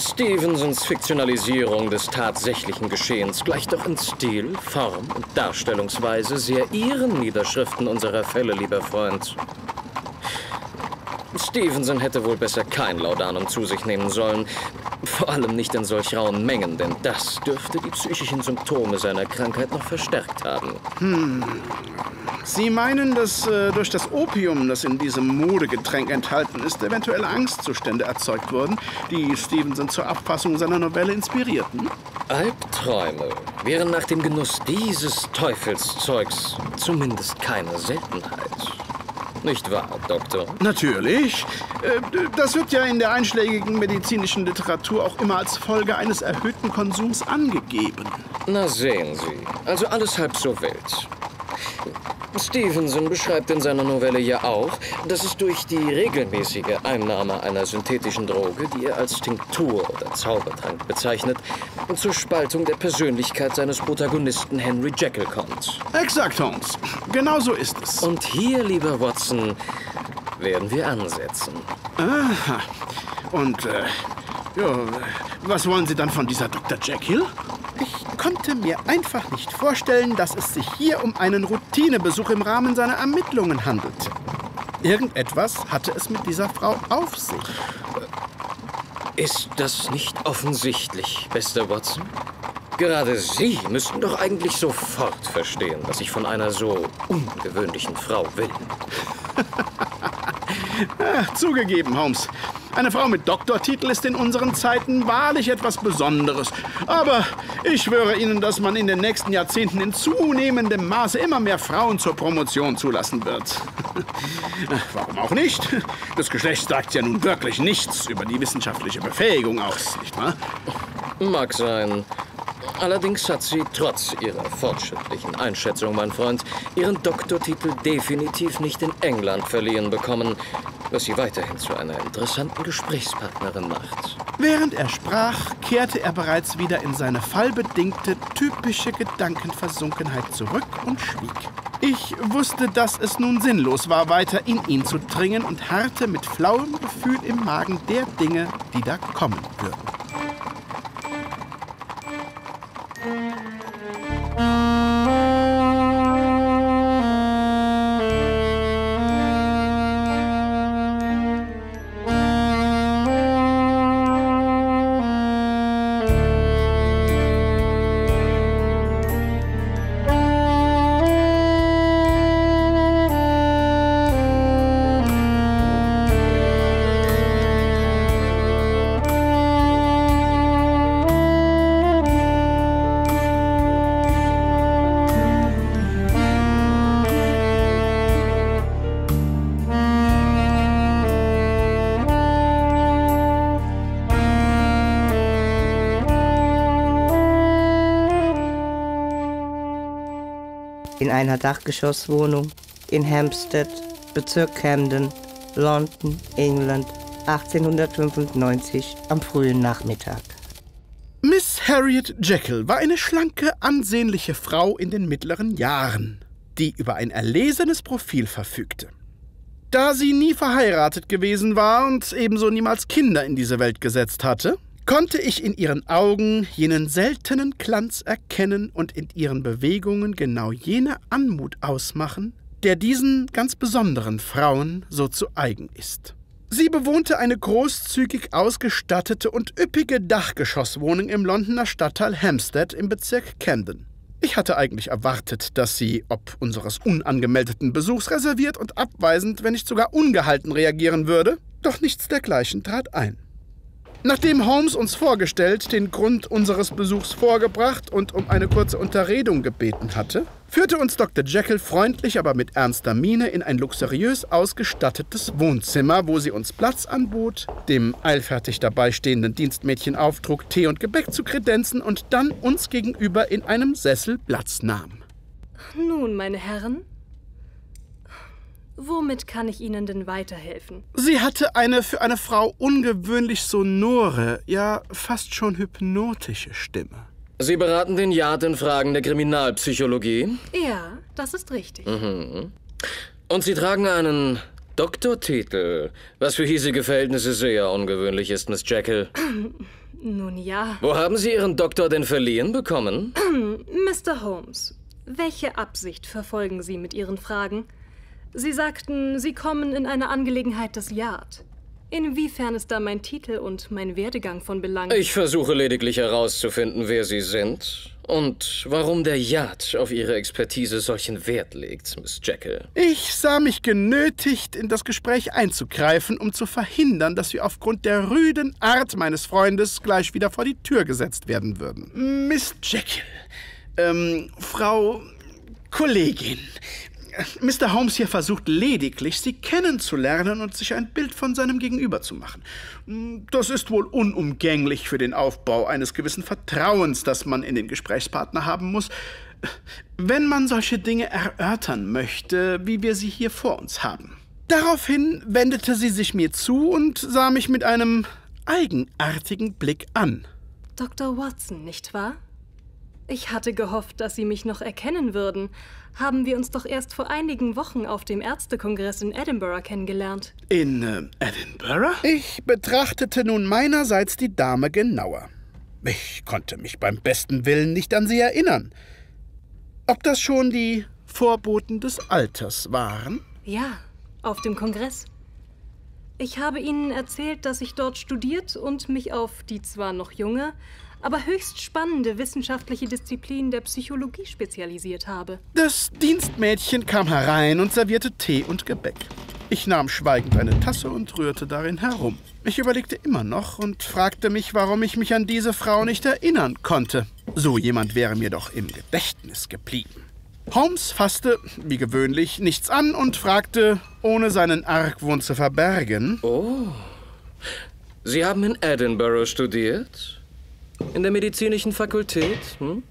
Stevensons Fiktionalisierung des tatsächlichen Geschehens gleicht doch in Stil, Form und Darstellungsweise sehr Ihren Niederschriften unserer Fälle, lieber Freund. Stevenson hätte wohl besser kein Laudanum zu sich nehmen sollen. Vor allem nicht in solch rauen Mengen, denn das dürfte die psychischen Symptome seiner Krankheit noch verstärkt haben. Hm. Sie meinen, dass äh, durch das Opium, das in diesem Modegetränk enthalten ist, eventuell Angstzustände erzeugt wurden, die Stevenson zur Abfassung seiner Novelle inspirierten? Albträume wären nach dem Genuss dieses Teufelszeugs zumindest keine Seltenheit. Nicht wahr, Doktor? Natürlich. Äh, das wird ja in der einschlägigen medizinischen Literatur auch immer als Folge eines erhöhten Konsums angegeben. Na sehen Sie, also alles halb so wild. Stevenson beschreibt in seiner Novelle ja auch, dass es durch die regelmäßige Einnahme einer synthetischen Droge, die er als Tinktur oder Zaubertrank bezeichnet, zur Spaltung der Persönlichkeit seines Protagonisten Henry Jekyll kommt. Exakt, Holmes. Genau so ist es. Und hier, lieber Watson, werden wir ansetzen. Aha. Und, äh, ja, was wollen Sie dann von dieser Dr. Jekyll? Ich konnte mir einfach nicht vorstellen, dass es sich hier um einen Routinebesuch im Rahmen seiner Ermittlungen handelte. Irgendetwas hatte es mit dieser Frau auf sich. Ist das nicht offensichtlich, bester Watson? Gerade Sie müssten doch eigentlich sofort verstehen, was ich von einer so ungewöhnlichen Frau will. Ach, zugegeben, Holmes. Eine Frau mit Doktortitel ist in unseren Zeiten wahrlich etwas Besonderes. Aber ich schwöre Ihnen, dass man in den nächsten Jahrzehnten in zunehmendem Maße immer mehr Frauen zur Promotion zulassen wird. Warum auch nicht? Das Geschlecht sagt ja nun wirklich nichts über die wissenschaftliche Befähigung aus, nicht wahr? Mag sein. Allerdings hat sie trotz ihrer fortschrittlichen Einschätzung, mein Freund, ihren Doktortitel definitiv nicht in England verliehen bekommen, was sie weiterhin zu einer interessanten Gesprächspartnerin macht. Während er sprach, kehrte er bereits wieder in seine fallbedingte, typische Gedankenversunkenheit zurück und schwieg. Ich wusste, dass es nun sinnlos war, weiter in ihn zu dringen und harrte mit flauem Gefühl im Magen der Dinge, die da kommen würden. Bye. In einer Dachgeschosswohnung in Hampstead, Bezirk Camden, London, England, 1895 am frühen Nachmittag. Miss Harriet Jekyll war eine schlanke, ansehnliche Frau in den mittleren Jahren, die über ein erlesenes Profil verfügte. Da sie nie verheiratet gewesen war und ebenso niemals Kinder in diese Welt gesetzt hatte, konnte ich in ihren Augen jenen seltenen Glanz erkennen und in ihren Bewegungen genau jene Anmut ausmachen, der diesen ganz besonderen Frauen so zu eigen ist. Sie bewohnte eine großzügig ausgestattete und üppige Dachgeschosswohnung im Londoner Stadtteil Hampstead im Bezirk Camden. Ich hatte eigentlich erwartet, dass sie, ob unseres unangemeldeten Besuchs reserviert und abweisend, wenn nicht sogar ungehalten reagieren würde, doch nichts dergleichen trat ein. Nachdem Holmes uns vorgestellt, den Grund unseres Besuchs vorgebracht und um eine kurze Unterredung gebeten hatte, führte uns Dr. Jekyll freundlich, aber mit ernster Miene in ein luxuriös ausgestattetes Wohnzimmer, wo sie uns Platz anbot, dem eilfertig dabei stehenden Dienstmädchen auftrug, Tee und Gebäck zu kredenzen und dann uns gegenüber in einem Sessel Platz nahm. Nun, meine Herren, Womit kann ich Ihnen denn weiterhelfen? Sie hatte eine für eine Frau ungewöhnlich sonore, ja fast schon hypnotische Stimme. Sie beraten den Yard in Fragen der Kriminalpsychologie? Ja, das ist richtig. Mhm. Und Sie tragen einen Doktortitel, was für hiesige Verhältnisse sehr ungewöhnlich ist, Miss Jekyll. Nun ja. Wo haben Sie Ihren Doktor denn verliehen bekommen? Mr. Holmes, welche Absicht verfolgen Sie mit Ihren Fragen? Sie sagten, Sie kommen in eine Angelegenheit des Yard. Inwiefern ist da mein Titel und mein Werdegang von Belang? Ich versuche lediglich herauszufinden, wer Sie sind und warum der Yard auf Ihre Expertise solchen Wert legt, Miss Jekyll. Ich sah mich genötigt, in das Gespräch einzugreifen, um zu verhindern, dass wir aufgrund der rüden Art meines Freundes gleich wieder vor die Tür gesetzt werden würden. Miss Jekyll, ähm, Frau Kollegin, Mr. Holmes hier versucht lediglich, Sie kennenzulernen und sich ein Bild von seinem Gegenüber zu machen. Das ist wohl unumgänglich für den Aufbau eines gewissen Vertrauens, das man in den Gesprächspartner haben muss, wenn man solche Dinge erörtern möchte, wie wir sie hier vor uns haben. Daraufhin wendete sie sich mir zu und sah mich mit einem eigenartigen Blick an. Dr. Watson, nicht wahr? Ich hatte gehofft, dass Sie mich noch erkennen würden. Haben wir uns doch erst vor einigen Wochen auf dem Ärztekongress in Edinburgh kennengelernt. In äh, Edinburgh? Ich betrachtete nun meinerseits die Dame genauer. Ich konnte mich beim besten Willen nicht an sie erinnern. Ob das schon die Vorboten des Alters waren? Ja, auf dem Kongress. Ich habe Ihnen erzählt, dass ich dort studiert und mich auf die zwar noch junge, aber höchst spannende wissenschaftliche Disziplin der Psychologie spezialisiert habe. Das Dienstmädchen kam herein und servierte Tee und Gebäck. Ich nahm schweigend eine Tasse und rührte darin herum. Ich überlegte immer noch und fragte mich, warum ich mich an diese Frau nicht erinnern konnte. So jemand wäre mir doch im Gedächtnis geblieben. Holmes fasste, wie gewöhnlich, nichts an und fragte, ohne seinen Argwohn zu verbergen. Oh. Sie haben in Edinburgh studiert? In der medizinischen Fakultät? Hm?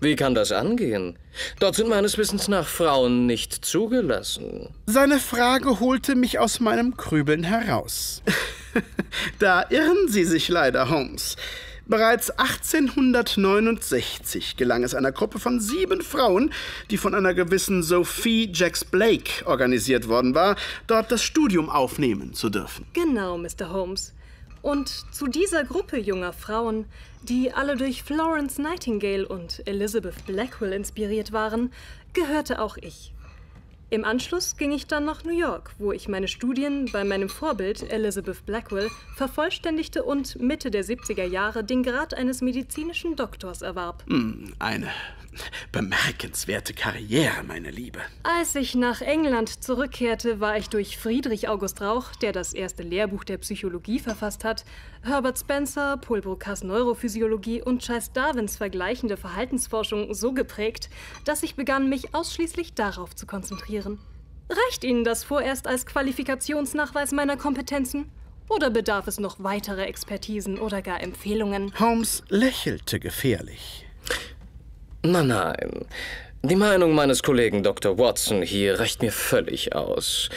Wie kann das angehen? Dort sind meines Wissens nach Frauen nicht zugelassen. Seine Frage holte mich aus meinem Krübeln heraus. da irren Sie sich leider, Holmes. Bereits 1869 gelang es einer Gruppe von sieben Frauen, die von einer gewissen Sophie Jacks Blake organisiert worden war, dort das Studium aufnehmen zu dürfen. Genau, Mr. Holmes. Und zu dieser Gruppe junger Frauen, die alle durch Florence Nightingale und Elizabeth Blackwell inspiriert waren, gehörte auch ich. Im Anschluss ging ich dann nach New York, wo ich meine Studien bei meinem Vorbild Elizabeth Blackwell vervollständigte und Mitte der 70er Jahre den Grad eines medizinischen Doktors erwarb. Hm, eine bemerkenswerte Karriere, meine Liebe. Als ich nach England zurückkehrte, war ich durch Friedrich August Rauch, der das erste Lehrbuch der Psychologie verfasst hat, Herbert Spencer, Paul Broca's Neurophysiologie und Charles Darwins vergleichende Verhaltensforschung so geprägt, dass ich begann, mich ausschließlich darauf zu konzentrieren. Reicht Ihnen das vorerst als Qualifikationsnachweis meiner Kompetenzen? Oder bedarf es noch weiterer Expertisen oder gar Empfehlungen? Holmes lächelte gefährlich. Nein, nein. Die Meinung meines Kollegen Dr. Watson hier reicht mir völlig aus.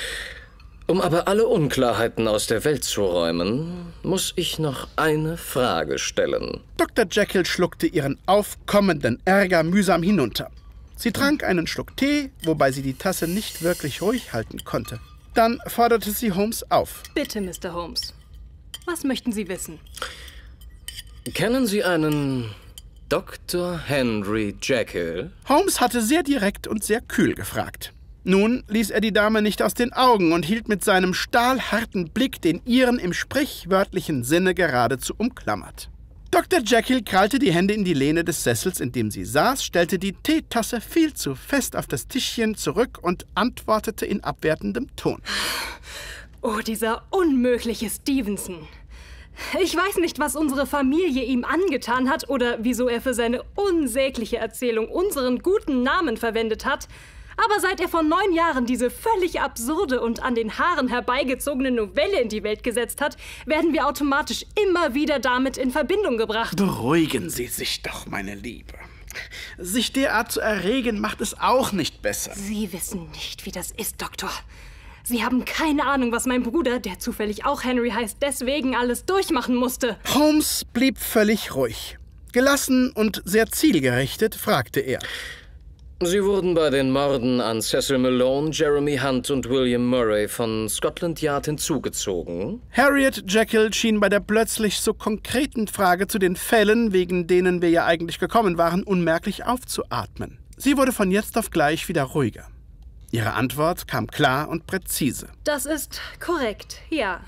Um aber alle Unklarheiten aus der Welt zu räumen, muss ich noch eine Frage stellen. Dr. Jekyll schluckte ihren aufkommenden Ärger mühsam hinunter. Sie trank einen Schluck Tee, wobei sie die Tasse nicht wirklich ruhig halten konnte. Dann forderte sie Holmes auf. Bitte, Mr. Holmes. Was möchten Sie wissen? Kennen Sie einen Dr. Henry Jekyll? Holmes hatte sehr direkt und sehr kühl gefragt. Nun ließ er die Dame nicht aus den Augen und hielt mit seinem stahlharten Blick den ihren im sprichwörtlichen Sinne geradezu umklammert. Dr. Jekyll krallte die Hände in die Lehne des Sessels, in dem sie saß, stellte die Teetasse viel zu fest auf das Tischchen zurück und antwortete in abwertendem Ton. Oh, dieser unmögliche Stevenson. Ich weiß nicht, was unsere Familie ihm angetan hat oder wieso er für seine unsägliche Erzählung unseren guten Namen verwendet hat. Aber seit er vor neun Jahren diese völlig absurde und an den Haaren herbeigezogene Novelle in die Welt gesetzt hat, werden wir automatisch immer wieder damit in Verbindung gebracht. Beruhigen Sie sich doch, meine Liebe. Sich derart zu erregen, macht es auch nicht besser. Sie wissen nicht, wie das ist, Doktor. Sie haben keine Ahnung, was mein Bruder, der zufällig auch Henry heißt, deswegen alles durchmachen musste. Holmes blieb völlig ruhig. Gelassen und sehr zielgerichtet fragte er. Sie wurden bei den Morden an Cecil Malone, Jeremy Hunt und William Murray von Scotland Yard hinzugezogen? Harriet Jekyll schien bei der plötzlich so konkreten Frage zu den Fällen, wegen denen wir ja eigentlich gekommen waren, unmerklich aufzuatmen. Sie wurde von jetzt auf gleich wieder ruhiger. Ihre Antwort kam klar und präzise. Das ist korrekt, ja.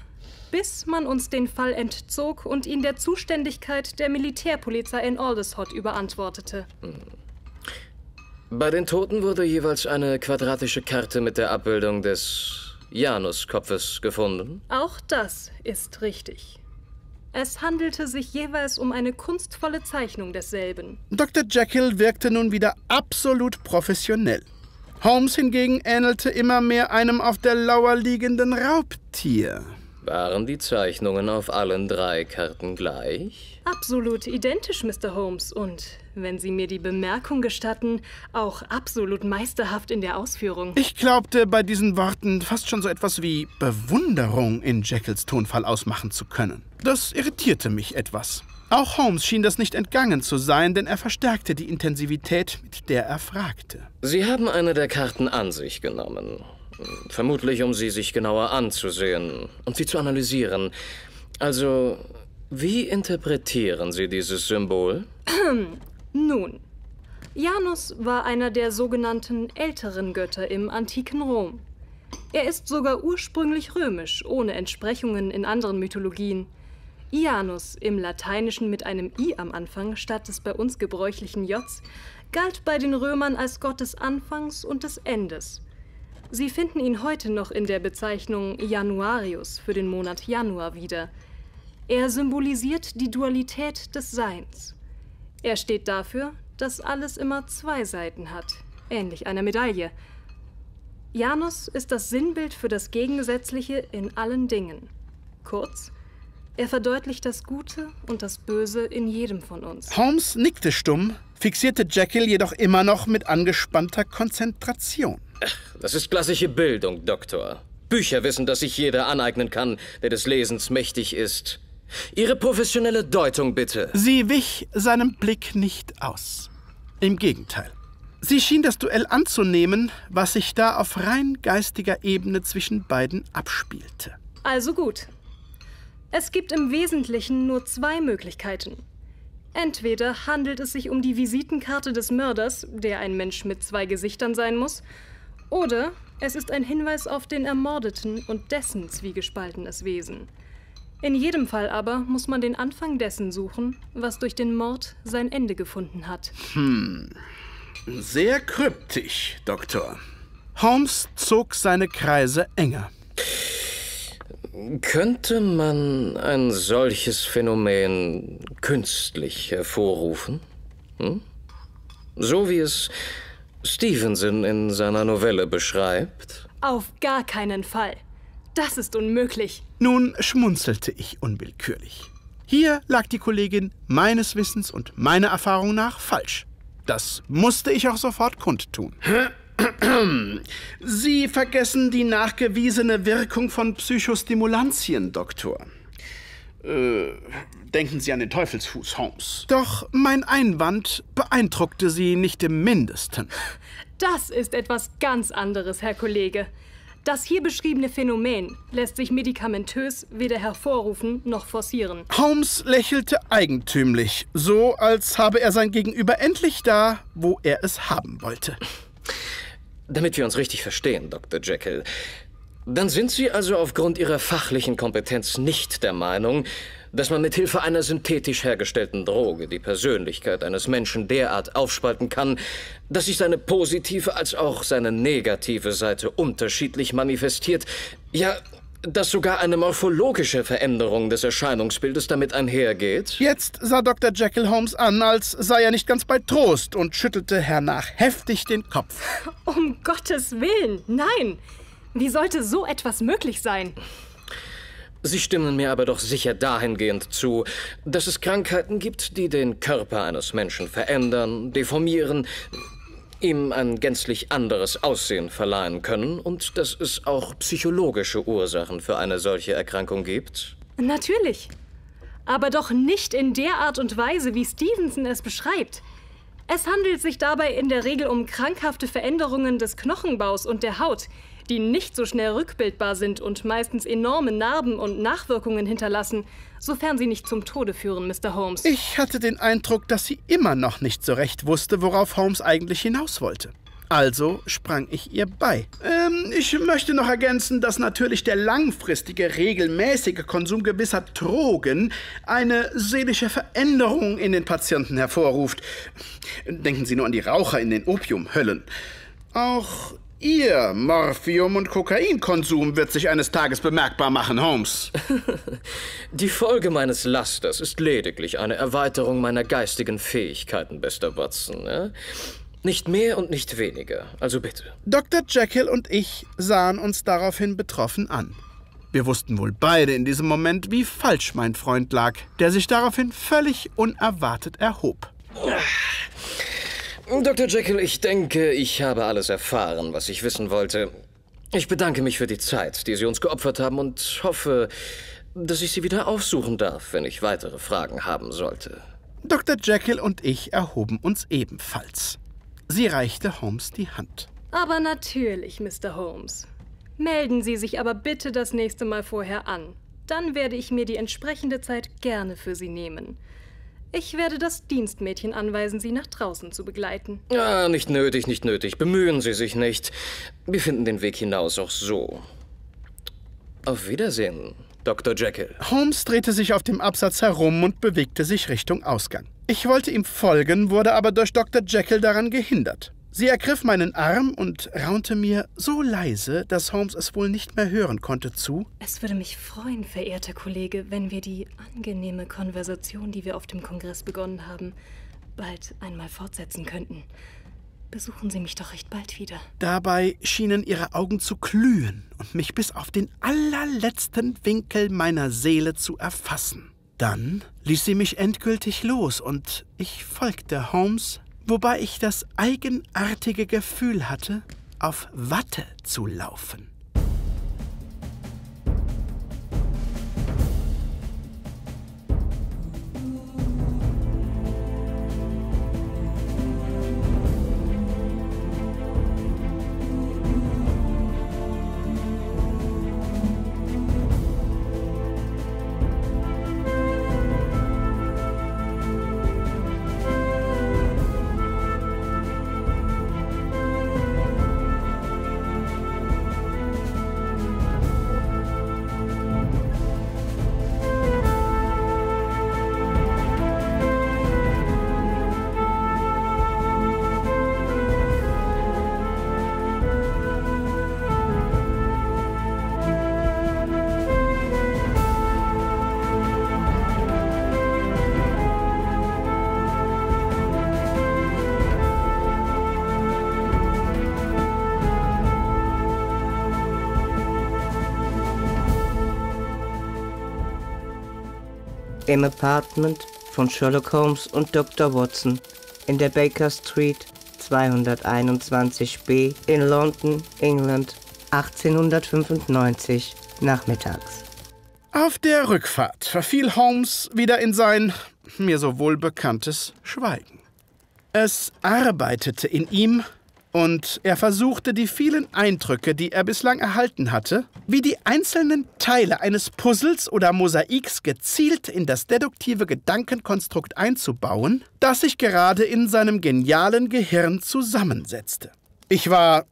Bis man uns den Fall entzog und ihn der Zuständigkeit der Militärpolizei in Aldershot überantwortete. Bei den Toten wurde jeweils eine quadratische Karte mit der Abbildung des Januskopfes gefunden. Auch das ist richtig. Es handelte sich jeweils um eine kunstvolle Zeichnung desselben. Dr. Jekyll wirkte nun wieder absolut professionell. Holmes hingegen ähnelte immer mehr einem auf der Lauer liegenden Raubtier. Waren die Zeichnungen auf allen drei Karten gleich? Absolut identisch, Mr. Holmes. Und, wenn Sie mir die Bemerkung gestatten, auch absolut meisterhaft in der Ausführung. Ich glaubte, bei diesen Worten fast schon so etwas wie Bewunderung in Jekylls Tonfall ausmachen zu können. Das irritierte mich etwas. Auch Holmes schien das nicht entgangen zu sein, denn er verstärkte die Intensivität, mit der er fragte. Sie haben eine der Karten an sich genommen. Vermutlich, um sie sich genauer anzusehen und sie zu analysieren. Also, wie interpretieren Sie dieses Symbol? Nun, Janus war einer der sogenannten älteren Götter im antiken Rom. Er ist sogar ursprünglich römisch, ohne Entsprechungen in anderen Mythologien. Janus, im Lateinischen mit einem I am Anfang statt des bei uns gebräuchlichen Js, galt bei den Römern als Gott des Anfangs und des Endes. Sie finden ihn heute noch in der Bezeichnung Januarius für den Monat Januar wieder. Er symbolisiert die Dualität des Seins. Er steht dafür, dass alles immer zwei Seiten hat, ähnlich einer Medaille. Janus ist das Sinnbild für das Gegensätzliche in allen Dingen. Kurz, er verdeutlicht das Gute und das Böse in jedem von uns. Holmes nickte stumm, fixierte Jekyll jedoch immer noch mit angespannter Konzentration. Das ist klassische Bildung, Doktor. Bücher wissen, dass sich jeder aneignen kann, der des Lesens mächtig ist. Ihre professionelle Deutung bitte. Sie wich seinem Blick nicht aus. Im Gegenteil. Sie schien das Duell anzunehmen, was sich da auf rein geistiger Ebene zwischen beiden abspielte. Also gut. Es gibt im Wesentlichen nur zwei Möglichkeiten. Entweder handelt es sich um die Visitenkarte des Mörders, der ein Mensch mit zwei Gesichtern sein muss, oder es ist ein Hinweis auf den Ermordeten und dessen zwiegespaltenes Wesen. In jedem Fall aber muss man den Anfang dessen suchen, was durch den Mord sein Ende gefunden hat. Hm. Sehr kryptisch, Doktor. Holmes zog seine Kreise enger. Könnte man ein solches Phänomen künstlich hervorrufen? Hm? So wie es Stevenson in seiner Novelle beschreibt? Auf gar keinen Fall. Das ist unmöglich. Nun schmunzelte ich unwillkürlich. Hier lag die Kollegin meines Wissens und meiner Erfahrung nach falsch. Das musste ich auch sofort kundtun. Sie vergessen die nachgewiesene Wirkung von Psychostimulantien, Doktor. Äh, denken Sie an den Teufelsfuß, Holmes. Doch mein Einwand beeindruckte Sie nicht im mindesten. Das ist etwas ganz anderes, Herr Kollege. Das hier beschriebene Phänomen lässt sich medikamentös weder hervorrufen noch forcieren. Holmes lächelte eigentümlich, so als habe er sein Gegenüber endlich da, wo er es haben wollte. Damit wir uns richtig verstehen, Dr. Jekyll, dann sind Sie also aufgrund Ihrer fachlichen Kompetenz nicht der Meinung, dass man mit Hilfe einer synthetisch hergestellten Droge die Persönlichkeit eines Menschen derart aufspalten kann, dass sich seine positive als auch seine negative Seite unterschiedlich manifestiert, ja, dass sogar eine morphologische Veränderung des Erscheinungsbildes damit einhergeht? Jetzt sah Dr. Jekyll Holmes an, als sei er nicht ganz bei Trost und schüttelte hernach heftig den Kopf. Um Gottes Willen, nein! Wie sollte so etwas möglich sein? Sie stimmen mir aber doch sicher dahingehend zu, dass es Krankheiten gibt, die den Körper eines Menschen verändern, deformieren, ihm ein gänzlich anderes Aussehen verleihen können und dass es auch psychologische Ursachen für eine solche Erkrankung gibt? Natürlich. Aber doch nicht in der Art und Weise, wie Stevenson es beschreibt. Es handelt sich dabei in der Regel um krankhafte Veränderungen des Knochenbaus und der Haut, die nicht so schnell rückbildbar sind und meistens enorme Narben und Nachwirkungen hinterlassen, sofern sie nicht zum Tode führen, Mr. Holmes. Ich hatte den Eindruck, dass sie immer noch nicht so recht wusste, worauf Holmes eigentlich hinaus wollte. Also sprang ich ihr bei. Ähm, ich möchte noch ergänzen, dass natürlich der langfristige, regelmäßige Konsum gewisser Drogen eine seelische Veränderung in den Patienten hervorruft. Denken Sie nur an die Raucher in den Opiumhöllen. Auch Ihr Morphium- und Kokainkonsum wird sich eines Tages bemerkbar machen, Holmes. Die Folge meines Lasters ist lediglich eine Erweiterung meiner geistigen Fähigkeiten, bester Watson. Ja? Nicht mehr und nicht weniger. Also bitte. Dr. Jekyll und ich sahen uns daraufhin betroffen an. Wir wussten wohl beide in diesem Moment, wie falsch mein Freund lag, der sich daraufhin völlig unerwartet erhob. Dr. Jekyll, ich denke, ich habe alles erfahren, was ich wissen wollte. Ich bedanke mich für die Zeit, die Sie uns geopfert haben und hoffe, dass ich Sie wieder aufsuchen darf, wenn ich weitere Fragen haben sollte. Dr. Jekyll und ich erhoben uns ebenfalls. Sie reichte Holmes die Hand. Aber natürlich, Mr. Holmes. Melden Sie sich aber bitte das nächste Mal vorher an. Dann werde ich mir die entsprechende Zeit gerne für Sie nehmen. Ich werde das Dienstmädchen anweisen, Sie nach draußen zu begleiten. Ah, nicht nötig, nicht nötig. Bemühen Sie sich nicht. Wir finden den Weg hinaus auch so. Auf Wiedersehen, Dr. Jekyll. Holmes drehte sich auf dem Absatz herum und bewegte sich Richtung Ausgang. Ich wollte ihm folgen, wurde aber durch Dr. Jekyll daran gehindert. Sie ergriff meinen Arm und raunte mir so leise, dass Holmes es wohl nicht mehr hören konnte, zu. Es würde mich freuen, verehrter Kollege, wenn wir die angenehme Konversation, die wir auf dem Kongress begonnen haben, bald einmal fortsetzen könnten. Besuchen Sie mich doch recht bald wieder. Dabei schienen ihre Augen zu glühen und mich bis auf den allerletzten Winkel meiner Seele zu erfassen. Dann ließ sie mich endgültig los und ich folgte Holmes wobei ich das eigenartige Gefühl hatte, auf Watte zu laufen. Im Apartment von Sherlock Holmes und Dr. Watson in der Baker Street 221b in London, England 1895 nachmittags. Auf der Rückfahrt verfiel Holmes wieder in sein mir so wohlbekanntes Schweigen. Es arbeitete in ihm, und er versuchte die vielen Eindrücke, die er bislang erhalten hatte, wie die einzelnen Teile eines Puzzles oder Mosaiks gezielt in das deduktive Gedankenkonstrukt einzubauen, das sich gerade in seinem genialen Gehirn zusammensetzte. Ich war,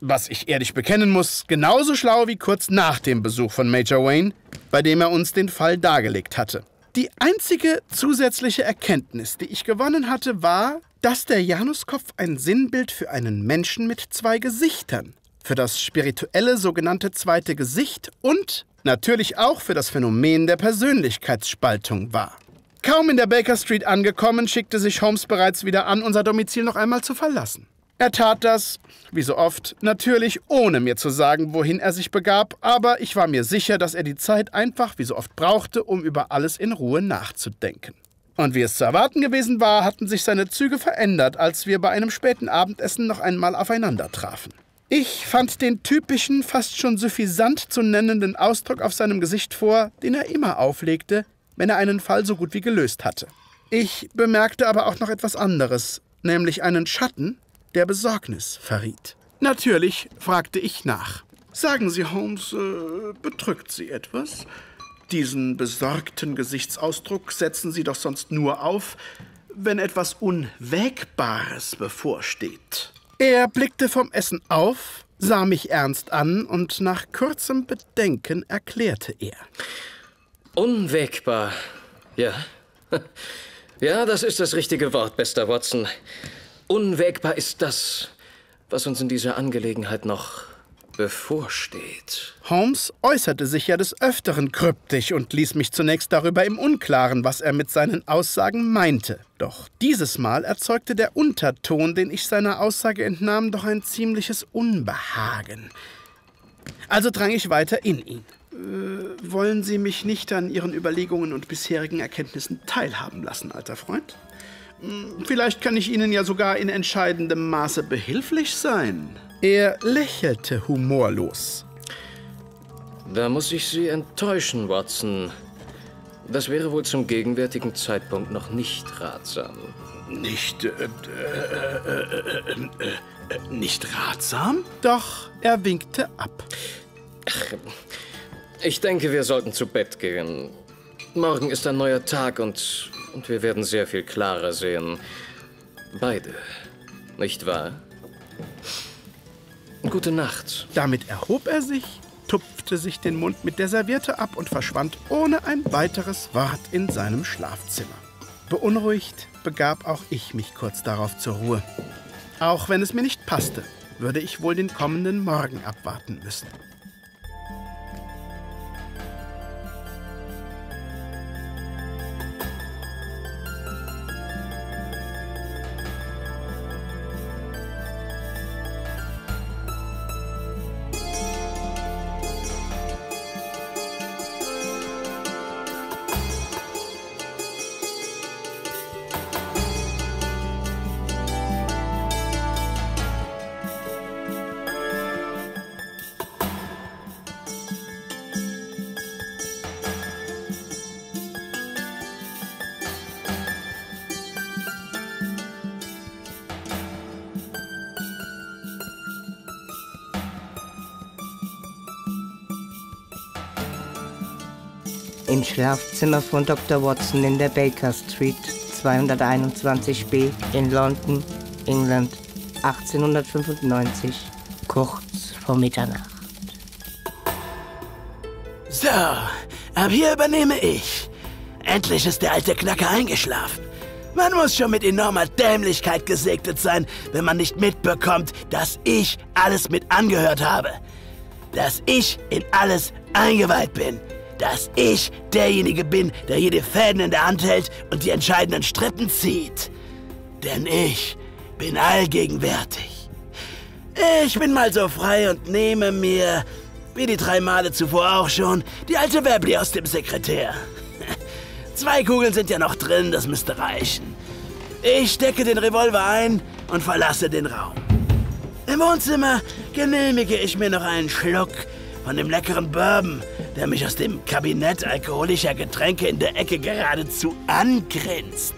was ich ehrlich bekennen muss, genauso schlau wie kurz nach dem Besuch von Major Wayne, bei dem er uns den Fall dargelegt hatte. Die einzige zusätzliche Erkenntnis, die ich gewonnen hatte, war, dass der Januskopf ein Sinnbild für einen Menschen mit zwei Gesichtern, für das spirituelle sogenannte zweite Gesicht und natürlich auch für das Phänomen der Persönlichkeitsspaltung war. Kaum in der Baker Street angekommen, schickte sich Holmes bereits wieder an, unser Domizil noch einmal zu verlassen. Er tat das, wie so oft, natürlich ohne mir zu sagen, wohin er sich begab, aber ich war mir sicher, dass er die Zeit einfach wie so oft brauchte, um über alles in Ruhe nachzudenken. Und wie es zu erwarten gewesen war, hatten sich seine Züge verändert, als wir bei einem späten Abendessen noch einmal aufeinander trafen. Ich fand den typischen, fast schon suffisant zu nennenden Ausdruck auf seinem Gesicht vor, den er immer auflegte, wenn er einen Fall so gut wie gelöst hatte. Ich bemerkte aber auch noch etwas anderes, nämlich einen Schatten, der Besorgnis verriet. Natürlich fragte ich nach. Sagen Sie, Holmes, äh, bedrückt Sie etwas? Diesen besorgten Gesichtsausdruck setzen Sie doch sonst nur auf, wenn etwas Unwägbares bevorsteht. Er blickte vom Essen auf, sah mich ernst an und nach kurzem Bedenken erklärte er. Unwägbar. Ja. Ja, das ist das richtige Wort, bester Watson. Unwägbar ist das, was uns in dieser Angelegenheit noch bevorsteht. Holmes äußerte sich ja des Öfteren kryptisch und ließ mich zunächst darüber im Unklaren, was er mit seinen Aussagen meinte. Doch dieses Mal erzeugte der Unterton, den ich seiner Aussage entnahm, doch ein ziemliches Unbehagen. Also drang ich weiter in ihn. Äh, wollen Sie mich nicht an Ihren Überlegungen und bisherigen Erkenntnissen teilhaben lassen, alter Freund? Hm, vielleicht kann ich Ihnen ja sogar in entscheidendem Maße behilflich sein. Er lächelte humorlos. Da muss ich Sie enttäuschen, Watson. Das wäre wohl zum gegenwärtigen Zeitpunkt noch nicht ratsam. Nicht, äh, äh, äh, nicht ratsam? Doch, er winkte ab. Ach, ich denke, wir sollten zu Bett gehen. Morgen ist ein neuer Tag und und wir werden sehr viel klarer sehen. Beide. Nicht wahr? Gute Nacht. Damit erhob er sich, tupfte sich den Mund mit der Serviette ab und verschwand ohne ein weiteres Wort in seinem Schlafzimmer. Beunruhigt begab auch ich mich kurz darauf zur Ruhe. Auch wenn es mir nicht passte, würde ich wohl den kommenden Morgen abwarten müssen. Im Schlafzimmer von Dr. Watson in der Baker Street 221b in London, England, 1895, kurz vor Mitternacht. So, ab hier übernehme ich. Endlich ist der alte Knacker eingeschlafen. Man muss schon mit enormer Dämlichkeit gesegnet sein, wenn man nicht mitbekommt, dass ich alles mit angehört habe. Dass ich in alles eingeweiht bin dass ich derjenige bin, der hier die Fäden in der Hand hält und die entscheidenden Strippen zieht. Denn ich bin allgegenwärtig. Ich bin mal so frei und nehme mir, wie die drei Male zuvor auch schon, die alte Webley aus dem Sekretär. Zwei Kugeln sind ja noch drin, das müsste reichen. Ich stecke den Revolver ein und verlasse den Raum. Im Wohnzimmer genehmige ich mir noch einen Schluck von dem leckeren Bourbon, der mich aus dem Kabinett alkoholischer Getränke in der Ecke geradezu angrinst.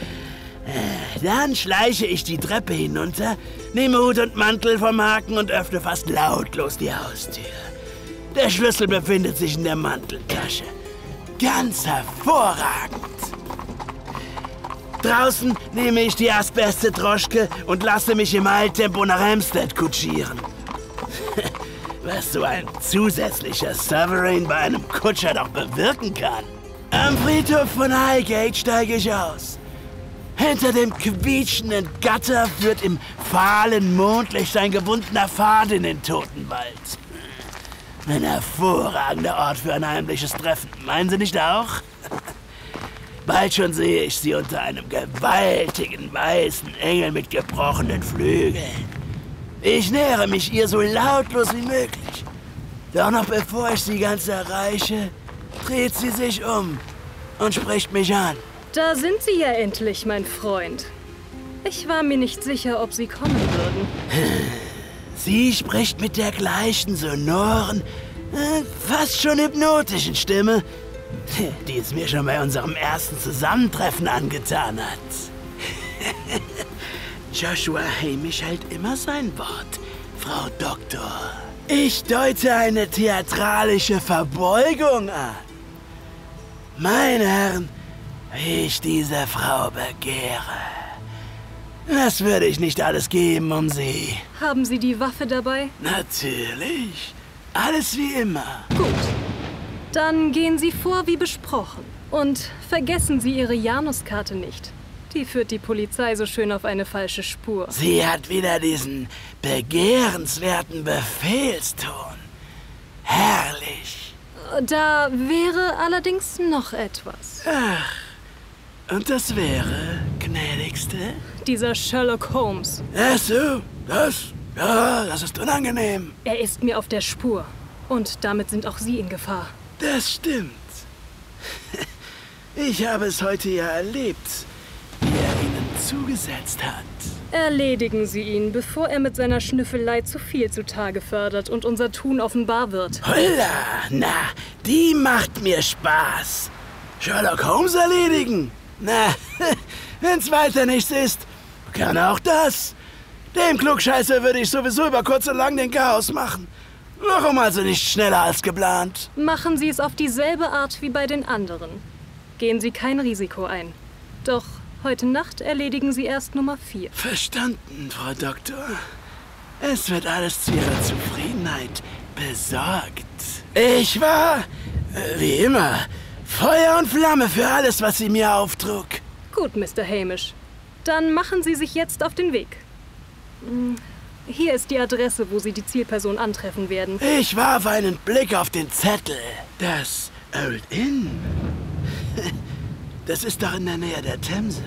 Dann schleiche ich die Treppe hinunter, nehme Hut und Mantel vom Haken und öffne fast lautlos die Haustür. Der Schlüssel befindet sich in der Manteltasche. Ganz hervorragend. Draußen nehme ich die erstbeste Droschke und lasse mich im Eiltempo nach Hampstead kutschieren. Was so ein zusätzlicher Sovereign bei einem Kutscher doch bewirken kann. Am Friedhof von Highgate steige ich aus. Hinter dem quietschenden Gatter führt im fahlen Mondlicht ein gewundener Pfad in den Totenwald. Ein hervorragender Ort für ein heimliches Treffen. Meinen Sie nicht auch? Bald schon sehe ich sie unter einem gewaltigen weißen Engel mit gebrochenen Flügeln. Ich nähere mich ihr so lautlos wie möglich. Doch noch bevor ich sie ganz erreiche, dreht sie sich um und spricht mich an. Da sind Sie ja endlich, mein Freund. Ich war mir nicht sicher, ob Sie kommen würden. Sie spricht mit der gleichen sonoren, äh, fast schon hypnotischen Stimme, die es mir schon bei unserem ersten Zusammentreffen angetan hat. Joshua Hamish hält immer sein Wort, Frau Doktor. Ich deute eine theatralische Verbeugung an. Meine Herren, wie ich diese Frau begehre. Das würde ich nicht alles geben um sie. Haben Sie die Waffe dabei? Natürlich. Alles wie immer. Gut. Dann gehen Sie vor wie besprochen. Und vergessen Sie Ihre Januskarte nicht. Die führt die Polizei so schön auf eine falsche Spur. Sie hat wieder diesen begehrenswerten Befehlston. Herrlich. Da wäre allerdings noch etwas. Ach, und das wäre, gnädigste? Dieser Sherlock Holmes. Ach so, das, ja, das ist unangenehm. Er ist mir auf der Spur. Und damit sind auch Sie in Gefahr. Das stimmt. Ich habe es heute ja erlebt, er zugesetzt hat. Erledigen Sie ihn, bevor er mit seiner Schnüffelei zu viel zutage fördert und unser Tun offenbar wird. Holla, na, die macht mir Spaß. Sherlock Holmes erledigen? Na, wenn's weiter nichts ist, kann auch das. Dem Klugscheißer würde ich sowieso über kurz und lang den Chaos machen. Warum also nicht schneller als geplant? Machen Sie es auf dieselbe Art wie bei den anderen. Gehen Sie kein Risiko ein. Doch heute Nacht erledigen Sie erst Nummer 4. Verstanden, Frau Doktor. Es wird alles zu Ihrer Zufriedenheit besorgt. Ich war, äh, wie immer, Feuer und Flamme für alles, was sie mir auftrug. Gut, Mr. Hamish. Dann machen Sie sich jetzt auf den Weg. Hm, Hier ist die Adresse, wo Sie die Zielperson antreffen werden. Ich warf einen Blick auf den Zettel. Das Old Inn. Das ist doch in der Nähe der Themse,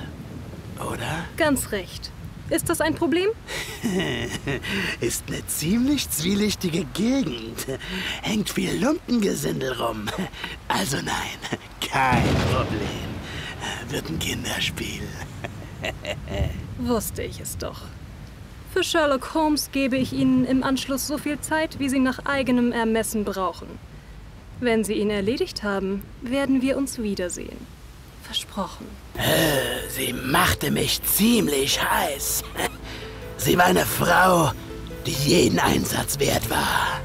oder? Ganz recht. Ist das ein Problem? Ist eine ziemlich zwielichtige Gegend. Hängt viel Lumpengesindel rum. Also nein, kein Problem. Wird ein Kinderspiel. Wusste ich es doch. Für Sherlock Holmes gebe ich Ihnen im Anschluss so viel Zeit, wie Sie nach eigenem Ermessen brauchen. Wenn Sie ihn erledigt haben, werden wir uns wiedersehen. Versprochen. Sie machte mich ziemlich heiß. Sie war eine Frau, die jeden Einsatz wert war.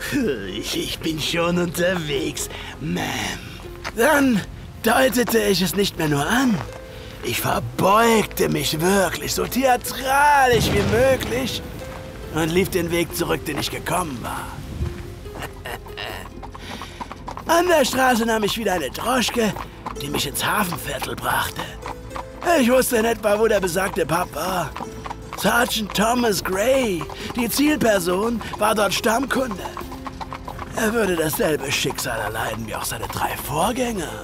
Ich, bin schon unterwegs, Ma'am. Dann deutete ich es nicht mehr nur an. Ich verbeugte mich wirklich so theatralisch wie möglich und lief den Weg zurück, den ich gekommen war. An der Straße nahm ich wieder eine Droschke, die mich ins Hafenviertel brachte. Ich wusste in etwa, wo der besagte Pub war. Sergeant Thomas Gray, die Zielperson, war dort Stammkunde. Er würde dasselbe Schicksal erleiden wie auch seine drei Vorgänger.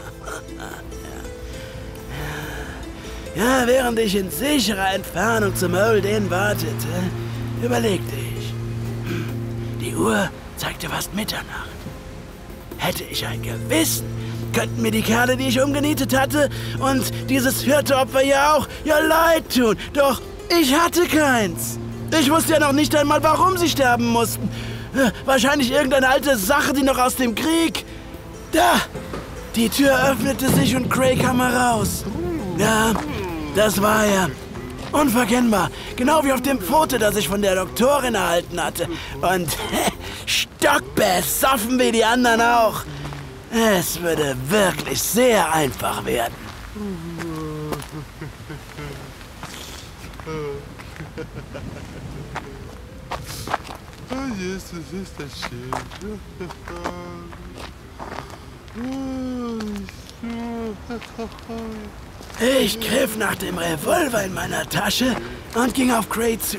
Ja, während ich in sicherer Entfernung zum Old Inn wartete, überlegte ich. Die Uhr zeigte fast Mitternacht. Hätte ich ein Gewissen, könnten mir die Kerle, die ich umgenietet hatte, und dieses vierte Opfer ja auch, ja leid tun. Doch ich hatte keins. Ich wusste ja noch nicht einmal, warum sie sterben mussten. Äh, Wahrscheinlich irgendeine alte Sache, die noch aus dem Krieg. Da! Die Tür öffnete sich und Cray kam heraus. Ja, das war er. Unverkennbar. Genau wie auf dem Foto, das ich von der Doktorin erhalten hatte. Und stockbesoffen wie die anderen auch. Es würde wirklich sehr einfach werden. Oh, Jesus, ist das schön. Ich griff nach dem Revolver in meiner Tasche und ging auf Cray zu.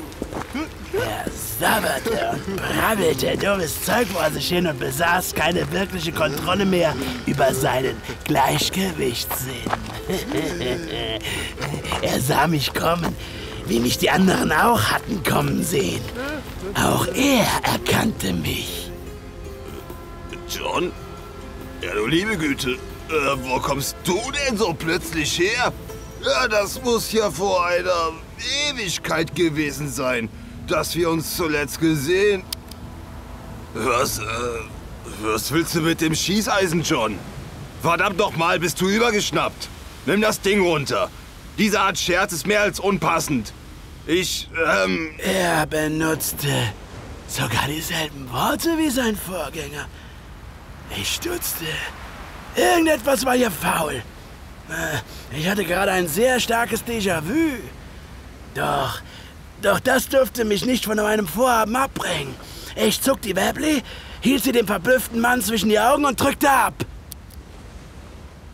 Er sabberte und brabbelte dummes Zeug vor sich hin und besaß keine wirkliche Kontrolle mehr über seinen Gleichgewichtssinn. er sah mich kommen, wie mich die anderen auch hatten kommen sehen. Auch er erkannte mich. John? Ja, du liebe Güte. Äh, wo kommst du denn so plötzlich her? Ja, das muss ja vor einer Ewigkeit gewesen sein, dass wir uns zuletzt gesehen. Was, äh, was willst du mit dem Schießeisen, John? Verdammt noch mal, bist du übergeschnappt. Nimm das Ding runter. Diese Art Scherz ist mehr als unpassend. Ich, ähm... Er benutzte sogar dieselben Worte wie sein Vorgänger. Ich stutzte. Irgendetwas war hier faul. Äh, Ich hatte gerade ein sehr starkes Déjà-vu. Doch, doch das dürfte mich nicht von meinem Vorhaben abbringen. Ich zog die Webley, hielt sie dem verblüfften Mann zwischen die Augen und drückte ab.